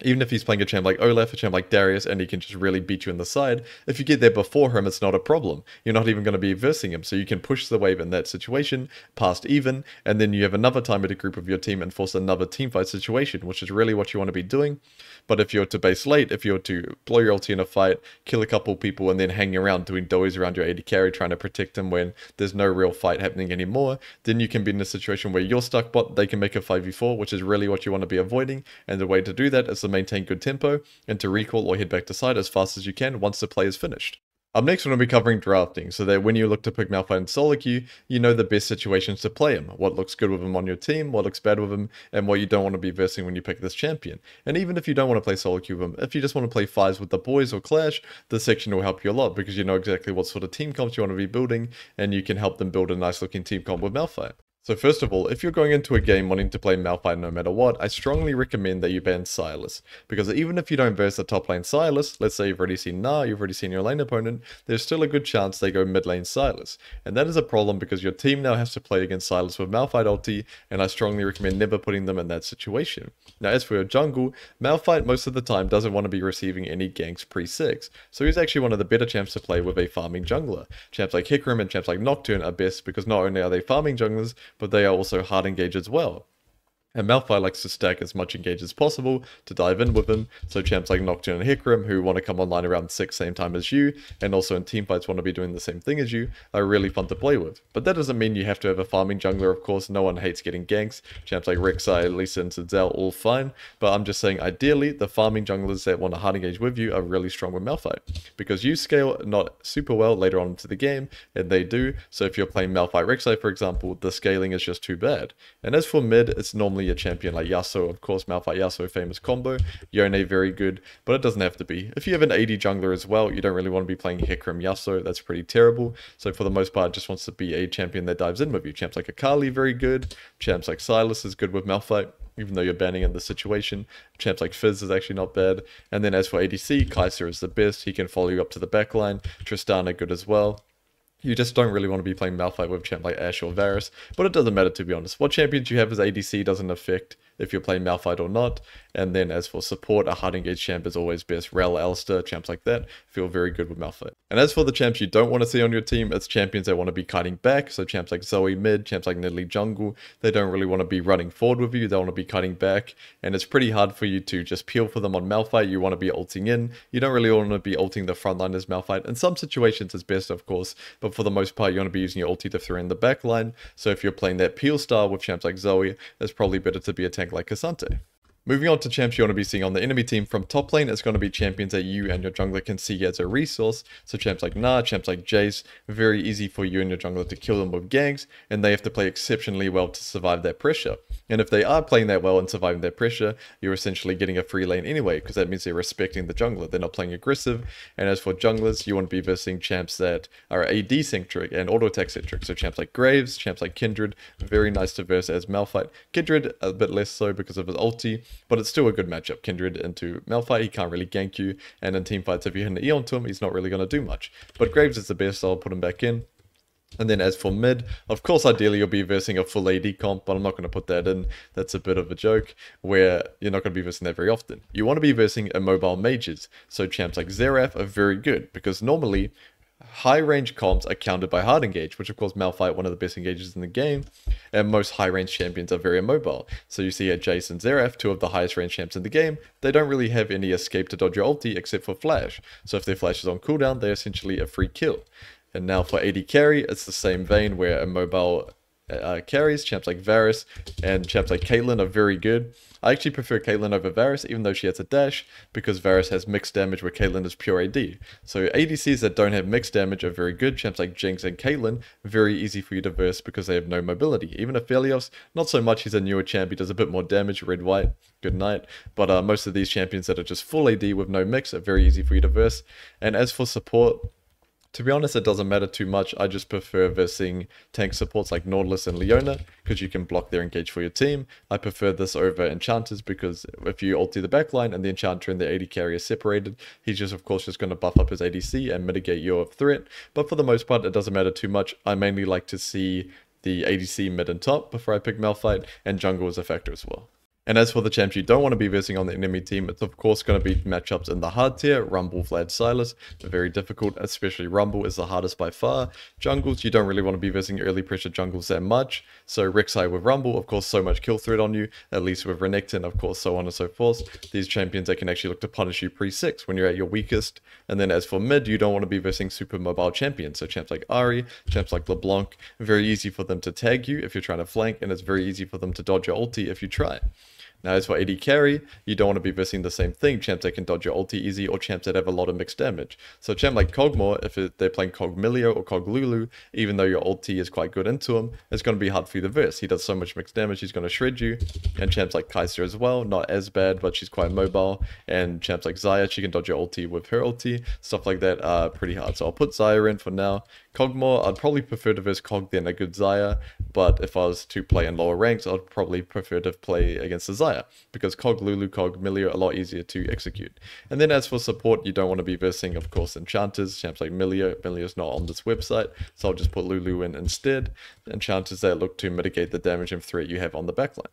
even if he's playing a champ like Olaf, a champ like Darius, and he can just really beat you in the side, if you get there before him, it's not a problem. You're not even going to be versing him, so you can push the wave in that situation past even, and then you have another time at a group of your team and force another team fight situation, which is really what you want to be doing. But if you're to base late, if you're to blow your ulti in a fight, kill a couple people, and then hang around doing doughies around your AD carry, trying to protect him when there's no real fight happening anymore, then you can be in a situation where you're stuck bot, they can make a 5v4, which is really what you want to be avoiding, and the way to do that is to maintain good tempo and to recall or head back to side as fast as you can once the play is finished. Up next, we're going to be covering drafting, so that when you look to pick Malphite and solo queue, you know the best situations to play him, what looks good with him on your team, what looks bad with him, and what you don't want to be versing when you pick this champion. And even if you don't want to play solo queue with him, if you just want to play fives with the boys or clash, this section will help you a lot because you know exactly what sort of team comps you want to be building, and you can help them build a nice looking team comp with Malphite. So first of all, if you're going into a game wanting to play Malphite no matter what, I strongly recommend that you ban Sylas, Because even if you don't verse the top lane Sylas, let's say you've already seen Gnar, you've already seen your lane opponent, there's still a good chance they go mid lane Sylas. And that is a problem because your team now has to play against Sylas with Malphite ulti, and I strongly recommend never putting them in that situation. Now as for your jungle, Malphite most of the time doesn't want to be receiving any ganks pre-6, so he's actually one of the better champs to play with a farming jungler. Champs like Hecarim and champs like Nocturne are best because not only are they farming junglers, but they are also hard engage as well. And Malphite likes to stack as much engage as possible to dive in with him, so champs like Nocturne and Hecarim, who want to come online around 6 same time as you, and also in teamfights want to be doing the same thing as you, are really fun to play with. But that doesn't mean you have to have a farming jungler, of course, no one hates getting ganks, champs like Rek'Sai, Lee Sin, Zell, all fine, but I'm just saying ideally, the farming junglers that want to hard engage with you are really strong with Malphite, because you scale not super well later on into the game, and they do, so if you're playing Malphite Rek'Sai, for example, the scaling is just too bad. And as for mid, it's normally a champion like Yasuo, of course, Malphite Yasuo, famous combo. Yone, very good, but it doesn't have to be. If you have an AD jungler as well, you don't really want to be playing Hecarim Yasuo, that's pretty terrible. So for the most part, just wants to be a champion that dives in with you. Champs like Akali, very good. Champs like Sylas is good with Malphite even though you're banning in the situation. Champs like Fizz is actually not bad. And then as for ADC, Kai'Sa is the best. He can follow you up to the backline. Tristana good as well. You just don't really want to be playing Malphite with champ like Ashe or Varus, but it doesn't matter to be honest. What champions you have as ADC doesn't affect if you're playing Malphite or not. And then as for support, a hard engaged champ is always best. Rell, Alistar, champs like that feel very good with Malphite. And as for the champs you don't want to see on your team, it's champions that want to be kiting back. So champs like Zoe mid, champs like Nidalee jungle, they don't really want to be running forward with you. They want to be kiting back. And it's pretty hard for you to just peel for them on Malphite. You want to be ulting in. You don't really want to be ulting the frontliners Malphite. In some situations it's best of course, but for the most part you want to be using your ulti to throw in the backline. So if you're playing that peel style with champs like Zoe, it's probably better to be a tank like K'Sante. Moving on to champs you want to be seeing on the enemy team from top lane, it's going to be champions that you and your jungler can see as a resource. So champs like Gnar, champs like Jayce, very easy for you and your jungler to kill them with ganks, and they have to play exceptionally well to survive that pressure. And if they are playing that well and surviving that pressure, you're essentially getting a free lane anyway, because that means they're respecting the jungler. They're not playing aggressive. And as for junglers, you want to be versing champs that are AD centric and auto attack centric. So champs like Graves, champs like Kindred, very nice to verse as Malphite. Kindred a bit less so because of his ulti, but it's still a good matchup. Kindred into Malphite, he can't really gank you, and in team fights, if you hit an E onto him, he's not really going to do much. But Graves is the best, so I'll put him back in. And then as for mid, of course, ideally you'll be versing a full AD comp, but I'm not going to put that in. That's a bit of a joke, where you're not going to be versing that very often. You want to be versing immobile mages, so champs like Xerath are very good, because normally high range comps are countered by hard engage, which of course Malphite, one of the best engages in the game, and most high range champions are very immobile. So you see at Jason Xerath, two of the highest range champs in the game, they don't really have any escape to dodge your ulti except for flash. So if their flash is on cooldown, they're essentially a free kill. And now for AD carry, it's the same vein where immobile uh, carries, champs like Varus and champs like Caitlyn are very good. I actually prefer Caitlyn over Varus, even though she has a dash, because Varus has mixed damage where Caitlyn is pure AD. So ADCs that don't have mixed damage are very good. Champs like Jinx and Caitlyn, very easy for you to verse because they have no mobility. Even Aphelios, not so much, he's a newer champ, he does a bit more damage, red-white, good night. But uh, most of these champions that are just full AD with no mix are very easy for you to verse. And as for support, to be honest, it doesn't matter too much. I just prefer versing tank supports like Nautilus and Leona because you can block their engage for your team. I prefer this over Enchanters because if you ulti the backline and the Enchanter and the AD carry are separated, he's just of course just going to buff up his ADC and mitigate your threat. But for the most part, it doesn't matter too much. I mainly like to see the ADC mid and top before I pick Malphite, and jungle is a factor as well. And as for the champs you don't want to be versing on the enemy team, it's of course going to be matchups in the hard tier, Rumble, Vlad, Sylas. They're very difficult, especially Rumble is the hardest by far. Jungles, you don't really want to be versing early pressure jungles that much. So Rek'Sai with Rumble, of course, so much kill threat on you, at least with Renekton, of course, so on and so forth. These champions, they can actually look to punish you pre-6 when you're at your weakest. And then as for mid, you don't want to be versing super mobile champions. So champs like Ahri, champs like LeBlanc, very easy for them to tag you if you're trying to flank, and it's very easy for them to dodge your ulti if you try. Now, as for AD carry, you don't want to be versing the same thing. Champs that can dodge your ulti easy or champs that have a lot of mixed damage. So a champ like Kog'Maw, if it, they're playing Kog'Milio or Koglulu, even though your ulti is quite good into him, it's going to be hard for you to verse. He does so much mixed damage, he's going to shred you. And champs like Kai'Sa as well, not as bad, but she's quite mobile. And champs like Xayah, she can dodge your ulti with her ulti. Stuff like that are pretty hard. So I'll put Xayah in for now. Kog'Maw, I'd probably prefer to verse Kog than a good Xayah, but if I was to play in lower ranks, I'd probably prefer to play against the Xayah, because Kog Lulu, Kog Milio are a lot easier to execute. And then as for support, you don't want to be versing, of course, enchanters, champs like Milio. Milio's not on this website, so I'll just put Lulu in instead. Enchanters that look to mitigate the damage and threat you have on the backline.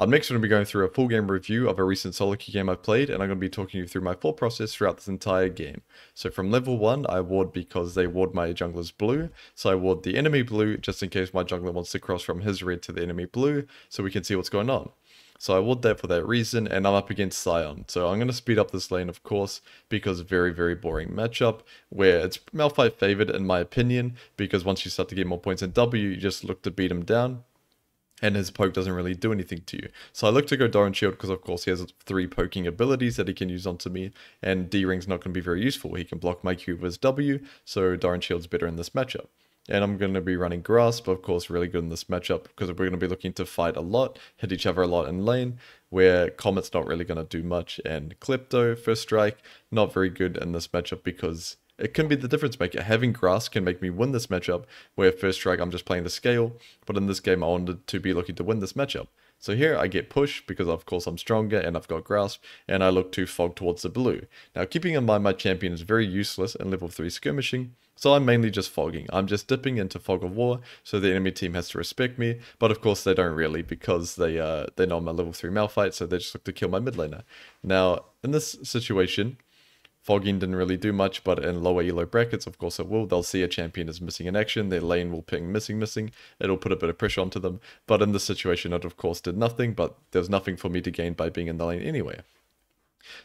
I'm next going to be going through a full game review of a recent solo queue game I've played, and I'm going to be talking you through my full process throughout this entire game. So from level 1, I ward because they ward my junglers blue, so I ward the enemy blue just in case my jungler wants to cross from his red to the enemy blue, so we can see what's going on. So I ward that for that reason, and I'm up against Sion. So I'm going to speed up this lane, of course, because very, very boring matchup, where it's Malphite favored in my opinion, because once you start to get more points in W, you just look to beat him down, and his poke doesn't really do anything to you. So I look to go Doran Shield because of course he has three poking abilities that he can use onto me, and D-Ring's not going to be very useful. He can block my Q with his W, so Doran Shield's better in this matchup. And I'm going to be running Grasp, of course, really good in this matchup because we're going to be looking to fight a lot, hit each other a lot in lane, where Comet's not really going to do much, and Klepto, First Strike, not very good in this matchup because it can be the difference maker. Having grasp can make me win this matchup, where first strike I'm just playing the scale, but in this game I wanted to be looking to win this matchup. So here I get push because of course I'm stronger and I've got grasp and I look to fog towards the blue. Now keeping in mind my champion is very useless in level 3 skirmishing, so I'm mainly just fogging. I'm just dipping into fog of war so the enemy team has to respect me, but of course they don't really because they, uh, they know I'm a level 3 Malphite so they just look to kill my mid laner. Now in this situation Fogging didn't really do much, but in lower elo brackets, of course it will. They'll see a champion is missing in action, their lane will ping missing, missing. It'll put a bit of pressure onto them. But in this situation, it of course did nothing, but there's nothing for me to gain by being in the lane anyway.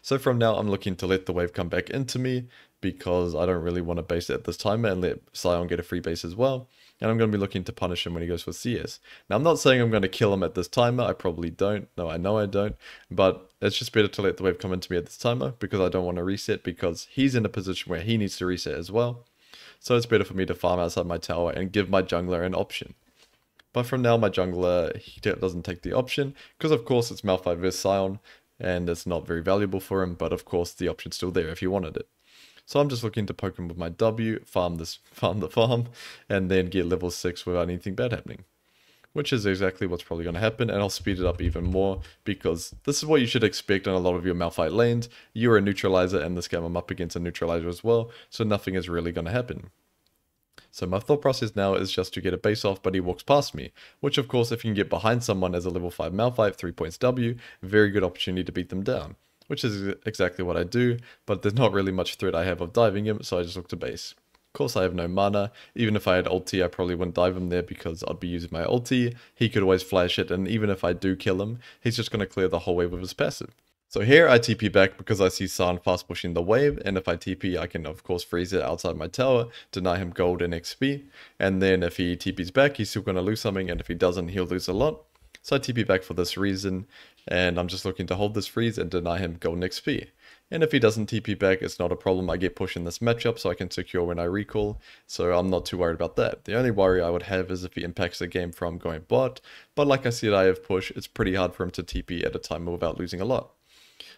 So from now, I'm looking to let the wave come back into me because I don't really want to base it at this timer and let Sion get a free base as well and I'm going to be looking to punish him when he goes for CS. Now, I'm not saying I'm going to kill him at this timer. I probably don't. No, I know I don't. But it's just better to let the wave come into me at this timer because I don't want to reset because he's in a position where he needs to reset as well. So it's better for me to farm outside my tower and give my jungler an option. But from now, my jungler he doesn't take the option because, of course, it's Malphite vs Sion and it's not very valuable for him. But of course, the option's still there if you wanted it. So I'm just looking to poke him with my W, farm this, farm the farm, and then get level 6 without anything bad happening. Which is exactly what's probably going to happen, and I'll speed it up even more, because this is what you should expect in a lot of your Malphite lanes. You're a neutralizer, and this game I'm up against a neutralizer as well, so nothing is really going to happen. So my thought process now is just to get a base off, but he walks past me, which of course if you can get behind someone as a level 5 Malphite, 3 points W, very good opportunity to beat them down. Which is exactly what I do, but there's not really much threat I have of diving him, so I just look to base. Of course, I have no mana. Even if I had ulti, I probably wouldn't dive him there because I'd be using my ulti. He could always flash it, and even if I do kill him, he's just going to clear the whole wave with his passive. So here I TP back because I see Sion fast pushing the wave, and if I TP, I can of course freeze it outside my tower, deny him gold and XP, and then if he TPs back, he's still going to lose something, and if he doesn't, he'll lose a lot. So I TP back for this reason, and I'm just looking to hold this freeze and deny him gold and XP. And if he doesn't TP back, it's not a problem. I get push in this matchup so I can secure when I recall. So I'm not too worried about that. The only worry I would have is if he impacts the game from going bot. But like I said, I have push. It's pretty hard for him to TP at a time without losing a lot.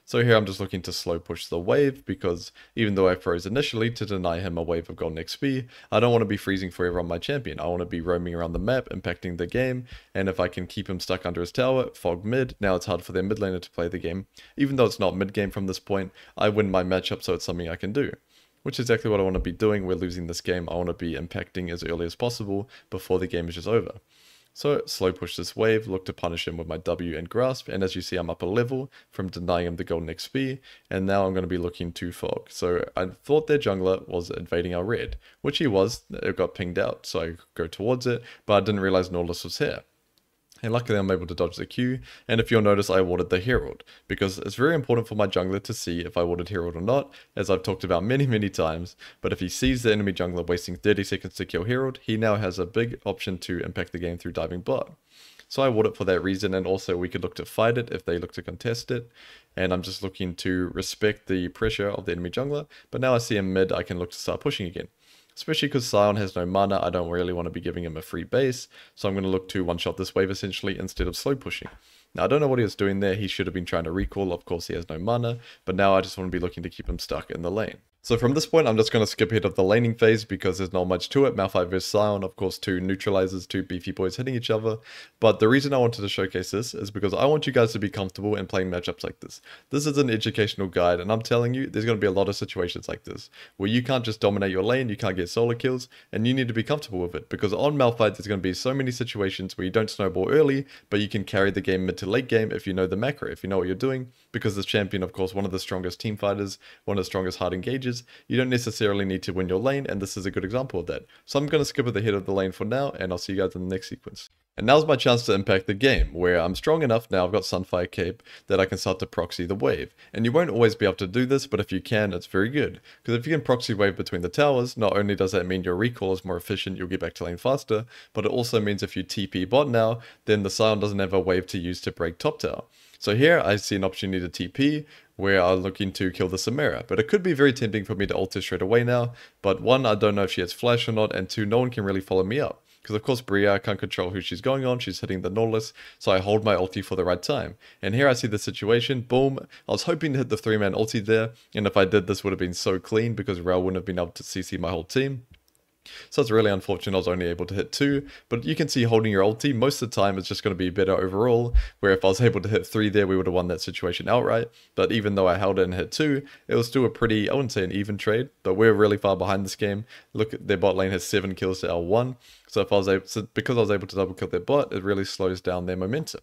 So here I'm just looking to slow push the wave because even though I froze initially to deny him a wave of golden XP, I don't want to be freezing forever on my champion. I want to be roaming around the map, impacting the game, and if I can keep him stuck under his tower, fog mid, now it's hard for their mid laner to play the game. Even though it's not mid game from this point, I win my matchup so it's something I can do which is exactly what I want to be doing. We're losing this game. I want to be impacting as early as possible before the game is just over. So slow push this wave, look to punish him with my W and grasp, and as you see I'm up a level from denying him the golden XP, and now I'm going to be looking to fog. So I thought their jungler was invading our red, which he was, it got pinged out, so I go towards it, but I didn't realize Nautilus was here. And luckily I'm able to dodge the Q, and if you'll notice I awarded the Herald, because it's very important for my jungler to see if I awarded Herald or not, as I've talked about many many times, but if he sees the enemy jungler wasting 30 seconds to kill Herald, he now has a big option to impact the game through diving bot. So I award it for that reason, and also we could look to fight it if they look to contest it, and I'm just looking to respect the pressure of the enemy jungler, but now I see him mid, I can look to start pushing again. Especially because Sion has no mana, I don't really want to be giving him a free base, so I'm going to look to one-shot this wave essentially instead of slow pushing. Now, I don't know what he was doing there, he should have been trying to recall, of course he has no mana, but now I just want to be looking to keep him stuck in the lane. So from this point, I'm just going to skip ahead of the laning phase because there's not much to it. Malphite vs Sion, of course, two neutralizers, two beefy boys hitting each other. But the reason I wanted to showcase this is because I want you guys to be comfortable in playing matchups like this. This is an educational guide, and I'm telling you, there's going to be a lot of situations like this, where you can't just dominate your lane, you can't get solo kills, and you need to be comfortable with it. Because on Malphite, there's going to be so many situations where you don't snowball early, but you can carry the game mid to late game if you know the macro, if you know what you're doing. Because this champion, of course, one of the strongest team fighters, one of the strongest hard engagers, you don't necessarily need to win your lane, and this is a good example of that. So I'm going to skip at the head of the lane for now, and I'll see you guys in the next sequence. And now's my chance to impact the game, where I'm strong enough now, I've got Sunfire Cape, that I can start to proxy the wave. And you won't always be able to do this, but if you can, it's very good. Because if you can proxy wave between the towers, not only does that mean your recall is more efficient, you'll get back to lane faster, but it also means if you TP bot now, then the Sion doesn't have a wave to use to break top tower. So here I see an opportunity to TP, where I'm looking to kill the Samira. But it could be very tempting for me to ult straight away now. But one, I don't know if she has flash or not, and two, no one can really follow me up. Because of course Briar can't control who she's going on, she's hitting the Nautilus, so I hold my ulti for the right time. And here I see the situation, boom, I was hoping to hit the 3-man ulti there, and if I did this would have been so clean because Rell wouldn't have been able to CC my whole team. So it's really unfortunate I was only able to hit two, but you can see holding your ulti most of the time is just going to be better overall, where if I was able to hit three there, we would have won that situation outright. But even though I held it and hit two, it was still a pretty, I wouldn't say an even trade, but we're really far behind this game. Look, at their bot lane has seven kills to L1, so if I was able, so because I was able to double kill their bot, it really slows down their momentum.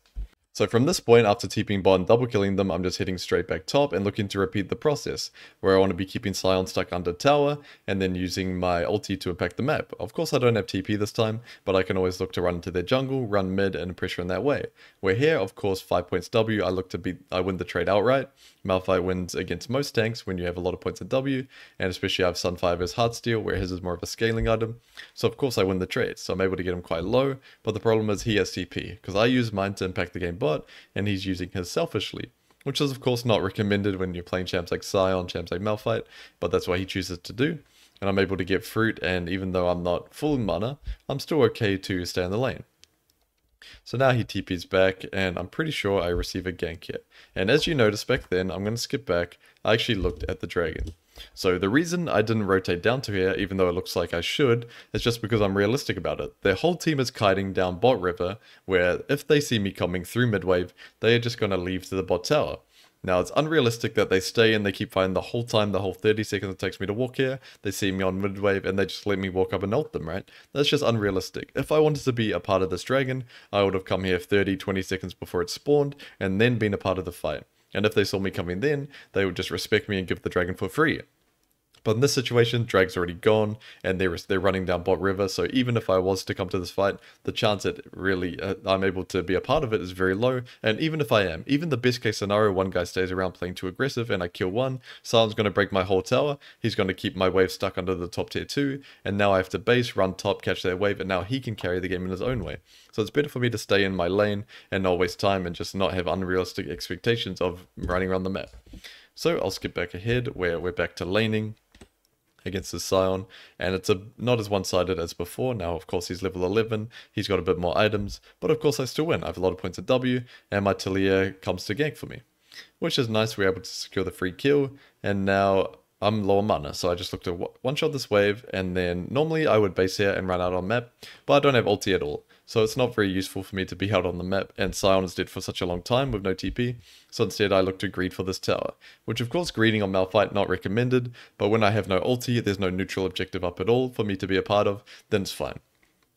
So from this point, after TPing bot and double killing them, I'm just hitting straight back top and looking to repeat the process, where I want to be keeping Sion stuck under tower, and then using my ulti to impact the map. Of course I don't have TP this time, but I can always look to run into their jungle, run mid, and pressure in that way. Where here, of course, 5 points W, I look to beat, I win the trade outright. Malphite wins against most tanks when you have a lot of points in W, and especially I have Sunfire as Heartsteel, where his is more of a scaling item. So of course I win the trade, so I'm able to get him quite low, but the problem is he has TP, because I use mine to impact the game bot, and he's using his selfishly. Which is of course not recommended when you're playing champs like Sion, champs like Malphite, but that's what he chooses to do. And I'm able to get fruit, and even though I'm not full in mana, I'm still okay to stay in the lane. So now he TP's back, and I'm pretty sure I receive a gank here. And as you noticed back then, I'm going to skip back, I actually looked at the dragon. So the reason I didn't rotate down to here, even though it looks like I should, is just because I'm realistic about it. Their whole team is kiting down bot river, where if they see me coming through midwave, they are just going to leave to the bot tower. Now, it's unrealistic that they stay and they keep fighting the whole time, the whole 30 seconds it takes me to walk here. They see me on mid-wave and they just let me walk up and ult them, right? That's just unrealistic. If I wanted to be a part of this dragon, I would have come here 30, 20 seconds before it spawned and then been a part of the fight. And if they saw me coming then, they would just respect me and give the dragon for free. But in this situation, Drag's already gone, and they're they're running down bot river. So even if I was to come to this fight, the chance that really uh, I'm able to be a part of it is very low. And even if I am, even the best case scenario, one guy stays around playing too aggressive, and I kill one, Sion's going to break my whole tower. He's going to keep my wave stuck under the top tier two, and now I have to base, run top, catch their wave, and now he can carry the game in his own way. So it's better for me to stay in my lane and not waste time and just not have unrealistic expectations of running around the map. So I'll skip back ahead where we're back to laning against his Sion, and it's a not as one-sided as before. Now, of course, he's level 11, he's got a bit more items, but of course I still win. I have a lot of points at W, and my Taliyah comes to gank for me, which is nice. We're able to secure the free kill, and now I'm low on mana, so I just look to one-shot this wave, and then normally I would base here and run out on map, but I don't have ulti at all. So it's not very useful for me to be out on the map, and Sion is dead for such a long time with no TP, so instead I look to greed for this tower. Which of course greeding on Malphite not recommended, but when I have no ulti, there's no neutral objective up at all for me to be a part of, then it's fine.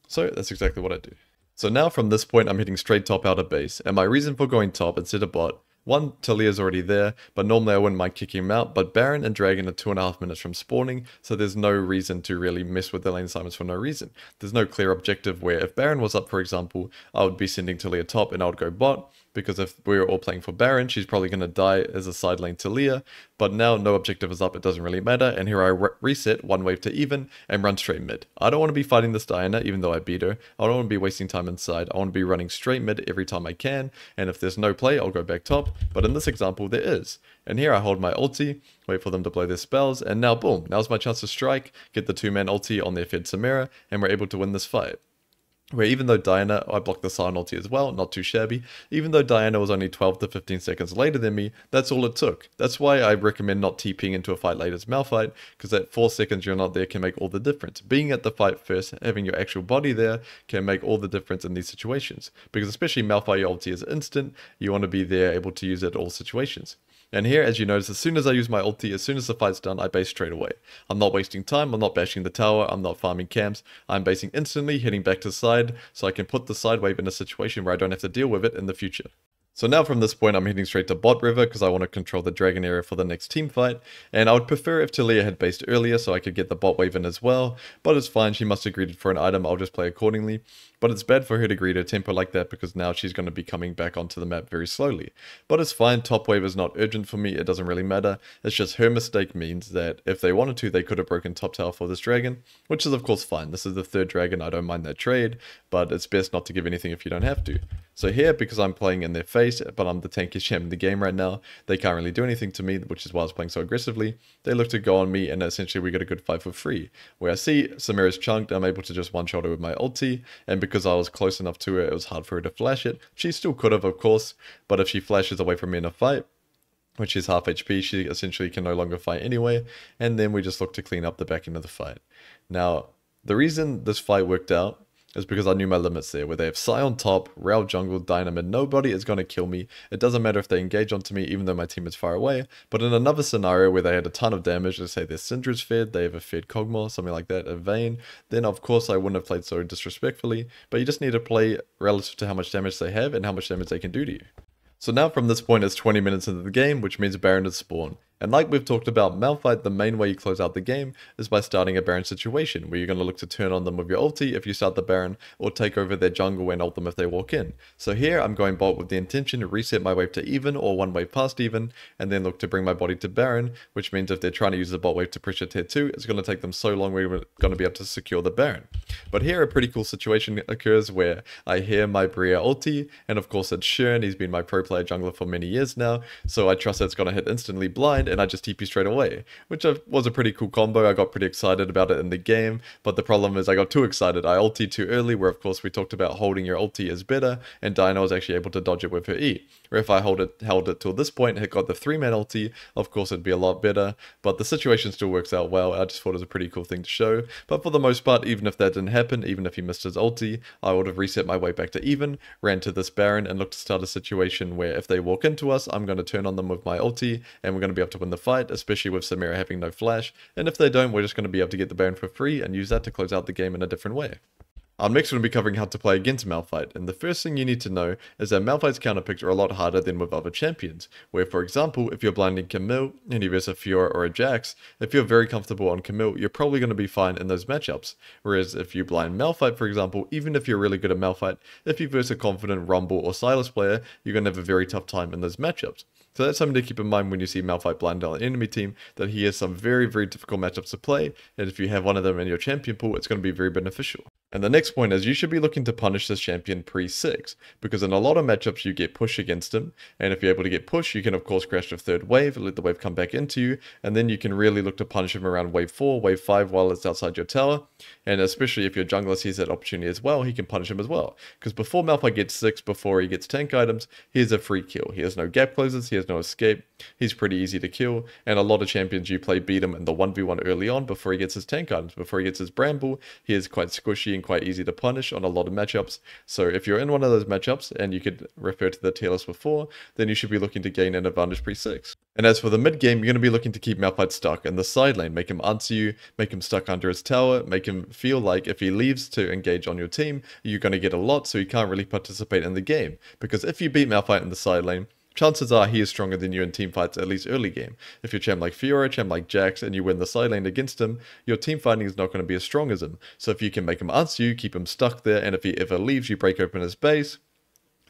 So that's exactly what I do. So now from this point I'm hitting straight top out of base, and my reason for going top instead of bot one, Taliyah's already there, but normally I wouldn't mind kicking him out, but Baron and Dragon are two and a half minutes from spawning, so there's no reason to really mess with the lane assignments for no reason. There's no clear objective where if Baron was up, for example, I would be sending Taliyah top and I would go bot, because if we were all playing for Baron, she's probably going to die as a side lane Taliyah, but now no objective is up, it doesn't really matter, and here I re reset one wave to even and run straight mid. I don't want to be fighting this Diana, even though I beat her. I don't want to be wasting time inside. I want to be running straight mid every time I can, and if there's no play, I'll go back top, but in this example, there is. And here I hold my ulti, wait for them to blow their spells, and now boom, now's my chance to strike, get the two-man ulti on their Fed Samira, and we're able to win this fight where even though Diana, I blocked the Sion ulti as well, not too shabby, even though Diana was only 12 to 15 seconds later than me, that's all it took. That's why I recommend not TPing into a fight late as Malphite, because that 4 seconds you're not there can make all the difference. Being at the fight first, having your actual body there, can make all the difference in these situations. Because especially Malphite ulti is instant, you want to be there able to use it all situations. And here, as you notice, as soon as I use my ulti, as soon as the fight's done, I base straight away. I'm not wasting time, I'm not bashing the tower, I'm not farming camps, I'm basing instantly, hitting back to side, so I can put the side wave in a situation where I don't have to deal with it in the future. So now from this point, I'm heading straight to bot river because I want to control the dragon area for the next team fight. And I would prefer if Taliyah had based earlier so I could get the bot wave in as well. But it's fine, she must have greeted for an item, I'll just play accordingly. But it's bad for her to greet her tempo like that because now she's going to be coming back onto the map very slowly. But it's fine, top wave is not urgent for me, it doesn't really matter. It's just her mistake means that if they wanted to, they could have broken top tower for this dragon. Which is of course fine, this is the third dragon, I don't mind that trade. But it's best not to give anything if you don't have to. So here, because I'm playing in their face, but I'm the tankiest champ in the game right now, they can't really do anything to me, which is why I was playing so aggressively. They look to go on me, and essentially we get a good fight for free. Where I see Samira's chunked, I'm able to just one-shot her with my ulti, and because I was close enough to her, it was hard for her to flash it. She still could have, of course, but if she flashes away from me in a fight, which is half HP, she essentially can no longer fight anyway, and then we just look to clean up the back end of the fight. Now, the reason this fight worked out is because I knew my limits there, where they have Sion top, Rell jungle, Dynamite, nobody is going to kill me. It doesn't matter if they engage onto me, even though my team is far away. But in another scenario where they had a ton of damage, let's say their Syndra's fed, they have a fed Kog'Maw, something like that, a Vayne, then of course I wouldn't have played so disrespectfully, but you just need to play relative to how much damage they have and how much damage they can do to you. So now from this point it's 20 minutes into the game, which means Baron has spawned. And like we've talked about, Malphite, the main way you close out the game is by starting a Baron situation, where you're going to look to turn on them with your ulti if you start the Baron, or take over their jungle and ult them if they walk in. So here, I'm going bot with the intention to reset my wave to even, or one wave past even, and then look to bring my body to Baron, which means if they're trying to use the bot wave to pressure tier 2, it's going to take them so long we're going to be able to secure the Baron. But here, a pretty cool situation occurs where I hear my Briar ulti, and of course it's Shern, he's been my pro player jungler for many years now, so I trust that it's going to hit instantly blind, and I just TP straight away, which was a pretty cool combo. I got pretty excited about it in the game, but the problem is I got too excited. I ulti too early, where of course we talked about holding your ulti is better, and Diana was actually able to dodge it with her E. Or if I hold it, held it till this point, had got the 3-man ulti, of course it'd be a lot better, but the situation still works out well. I just thought it was a pretty cool thing to show, but for the most part, even if that didn't happen, even if he missed his ulti, I would have reset my way back to even, ran to this Baron, and looked to start a situation where if they walk into us, I'm going to turn on them with my ulti, and we're going to be able to win the fight, especially with Samira having no flash, and if they don't, we're just going to be able to get the Baron for free and use that to close out the game in a different way. I'm next going to be covering how to play against Malphite, and the first thing you need to know is that Malphite's counter picks are a lot harder than with other champions, where for example, if you're blinding Camille and you versus a Fiora or a Jax, if you're very comfortable on Camille, you're probably going to be fine in those matchups, whereas if you blind Malphite for example, even if you're really good at Malphite, if you verse a confident Rumble or Sylas player, you're going to have a very tough time in those matchups. So that's something to keep in mind when you see Malphite blind on an enemy team, that he has some very, very difficult matchups to play, and if you have one of them in your champion pool, it's going to be very beneficial. And the next point is you should be looking to punish this champion pre-6, because in a lot of matchups you get push against him, and if you're able to get push, you can of course crash the third wave, let the wave come back into you, and then you can really look to punish him around wave 4, wave 5 while it's outside your tower, and especially if your jungler sees that opportunity as well, he can punish him as well. Because before Malphite gets 6, before he gets tank items, he has a free kill. He has no gap closes, he has no escape, he's pretty easy to kill, and a lot of champions you play beat him in the 1v1 early on before he gets his tank items, before he gets his bramble, he is quite squishy and quite easy to punish, on a lot of matchups. So if you're in one of those matchups and you could refer to the tier list before, then you should be looking to gain an advantage pre-6. And as for the mid game, you're going to be looking to keep Malphite stuck in the side lane, make him answer you, make him stuck under his tower, make him feel like if he leaves to engage on your team, you're going to get a lot so he can't really participate in the game. Because if you beat Malphite in the side lane, chances are he is stronger than you in team fights, at least early game. If you're champ like Fiora, champ like Jax, and you win the side lane against him, your team fighting is not going to be as strong as him. So if you can make him answer you, keep him stuck there, and if he ever leaves, you break open his base,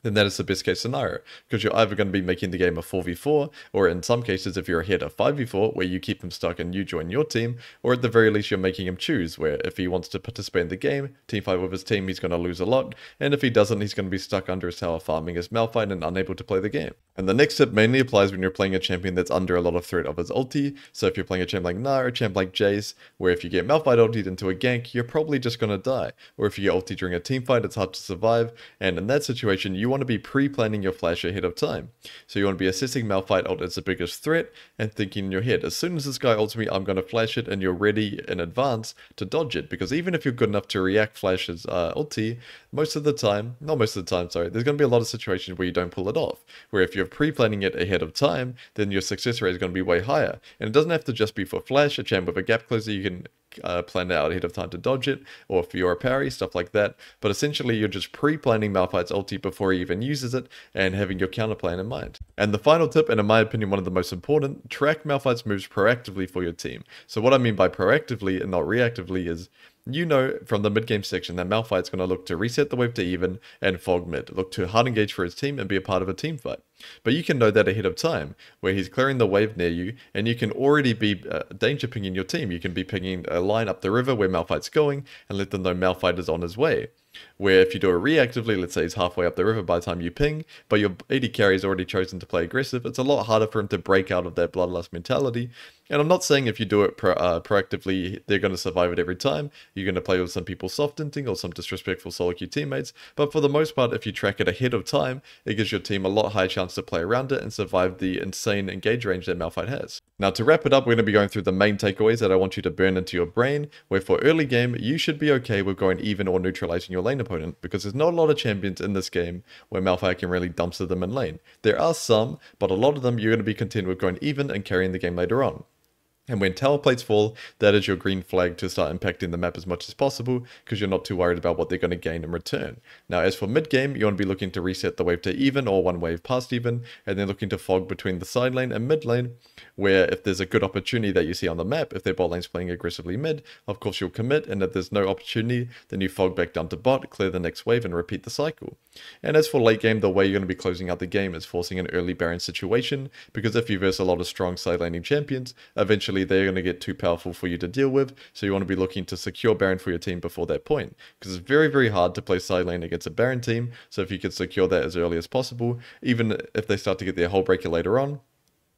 then that is the best case scenario. Because you're either going to be making the game a 4v4, or in some cases, if you're ahead a 5v4, where you keep him stuck and you join your team, or at the very least, you're making him choose, where if he wants to participate in the game, team fight with his team, he's going to lose a lot, and if he doesn't, he's going to be stuck under his tower farming his Malphite and unable to play the game. And the next tip mainly applies when you're playing a champion that's under a lot of threat of his ulti, so if you're playing a champ like Gnar, a champ like Jayce where if you get Malphite ultied into a gank, you're probably just going to die, or if you get ulti during a team fight, it's hard to survive, and in that situation, you want to be pre-planning your flash ahead of time. So you want to be assessing Malphite ult as the biggest threat and thinking in your head, as soon as this guy ults me, I'm going to flash it and you're ready in advance to dodge it. Because even if you're good enough to react flashes uh, ulti, most of the time, not most of the time, sorry, there's going to be a lot of situations where you don't pull it off. Where if you're pre-planning it ahead of time, then your success rate is going to be way higher. And it doesn't have to just be for flash, a champ with a gap closer, you can uh, plan out ahead of time to dodge it, or if you're parry, stuff like that. But essentially, you're just pre-planning Malphite's ulti before he even uses it, and having your counter plan in mind. And the final tip, and in my opinion one of the most important, track Malphite's moves proactively for your team. So what I mean by proactively and not reactively is you know from the mid game section that Malphite's going to look to reset the wave to even and fog mid, look to hard engage for his team and be a part of a team fight. But you can know that ahead of time, where he's clearing the wave near you, and you can already be uh, danger pinging your team. You can be pinging a line up the river where Malphite's going, and let them know Malphite is on his way. Where if you do it reactively, let's say he's halfway up the river by the time you ping, but your AD carry has already chosen to play aggressive, it's a lot harder for him to break out of that bloodlust mentality. And I'm not saying if you do it pro uh, proactively, they're going to survive it every time. You're going to play with some people soft inting or some disrespectful solo queue teammates, but for the most part, if you track it ahead of time, it gives your team a lot higher chance to play around it and survive the insane engage range that Malphite has. Now to wrap it up, we're going to be going through the main takeaways that I want you to burn into your brain, where for early game, you should be okay with going even or neutralizing your lane opponent, because there's not a lot of champions in this game where Malphite can really dumpster them in lane. There are some, but a lot of them you're going to be content with going even and carrying the game later on. And when tower plates fall, that is your green flag to start impacting the map as much as possible because you're not too worried about what they're going to gain in return. Now, as for mid game, you want to be looking to reset the wave to even or one wave past even, and then looking to fog between the side lane and mid lane, where if there's a good opportunity that you see on the map, if their bot lane's playing aggressively mid, of course you'll commit, and if there's no opportunity, then you fog back down to bot, clear the next wave, and repeat the cycle. And as for late game, the way you're going to be closing out the game is forcing an early Baron situation, because if you verse a lot of strong side laning champions, eventually they're going to get too powerful for you to deal with. So you want to be looking to secure Baron for your team before that point. Because it's very, very hard to play side lane against a Baron team. So if you can secure that as early as possible, even if they start to get their hull breaker later on,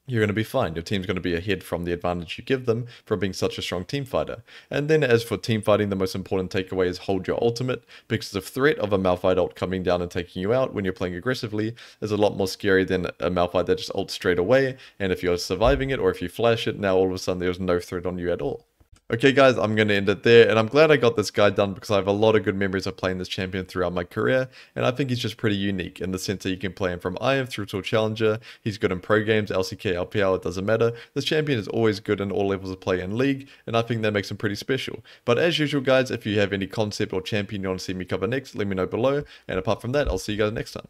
you're going to be fine. Your team's going to be ahead from the advantage you give them from being such a strong team fighter. And then as for team fighting, the most important takeaway is hold your ultimate because the threat of a Malphite ult coming down and taking you out when you're playing aggressively is a lot more scary than a Malphite that just ults straight away. And if you're surviving it or if you flash it, now all of a sudden there's no threat on you at all. Okay guys, I'm going to end it there, and I'm glad I got this guy done because I have a lot of good memories of playing this champion throughout my career, and I think he's just pretty unique in the sense that you can play him from IM through to Challenger, he's good in pro games, LCK, LPL, it doesn't matter. This champion is always good in all levels of play in League, and I think that makes him pretty special. But as usual guys, if you have any concept or champion you want to see me cover next, let me know below, and apart from that, I'll see you guys next time.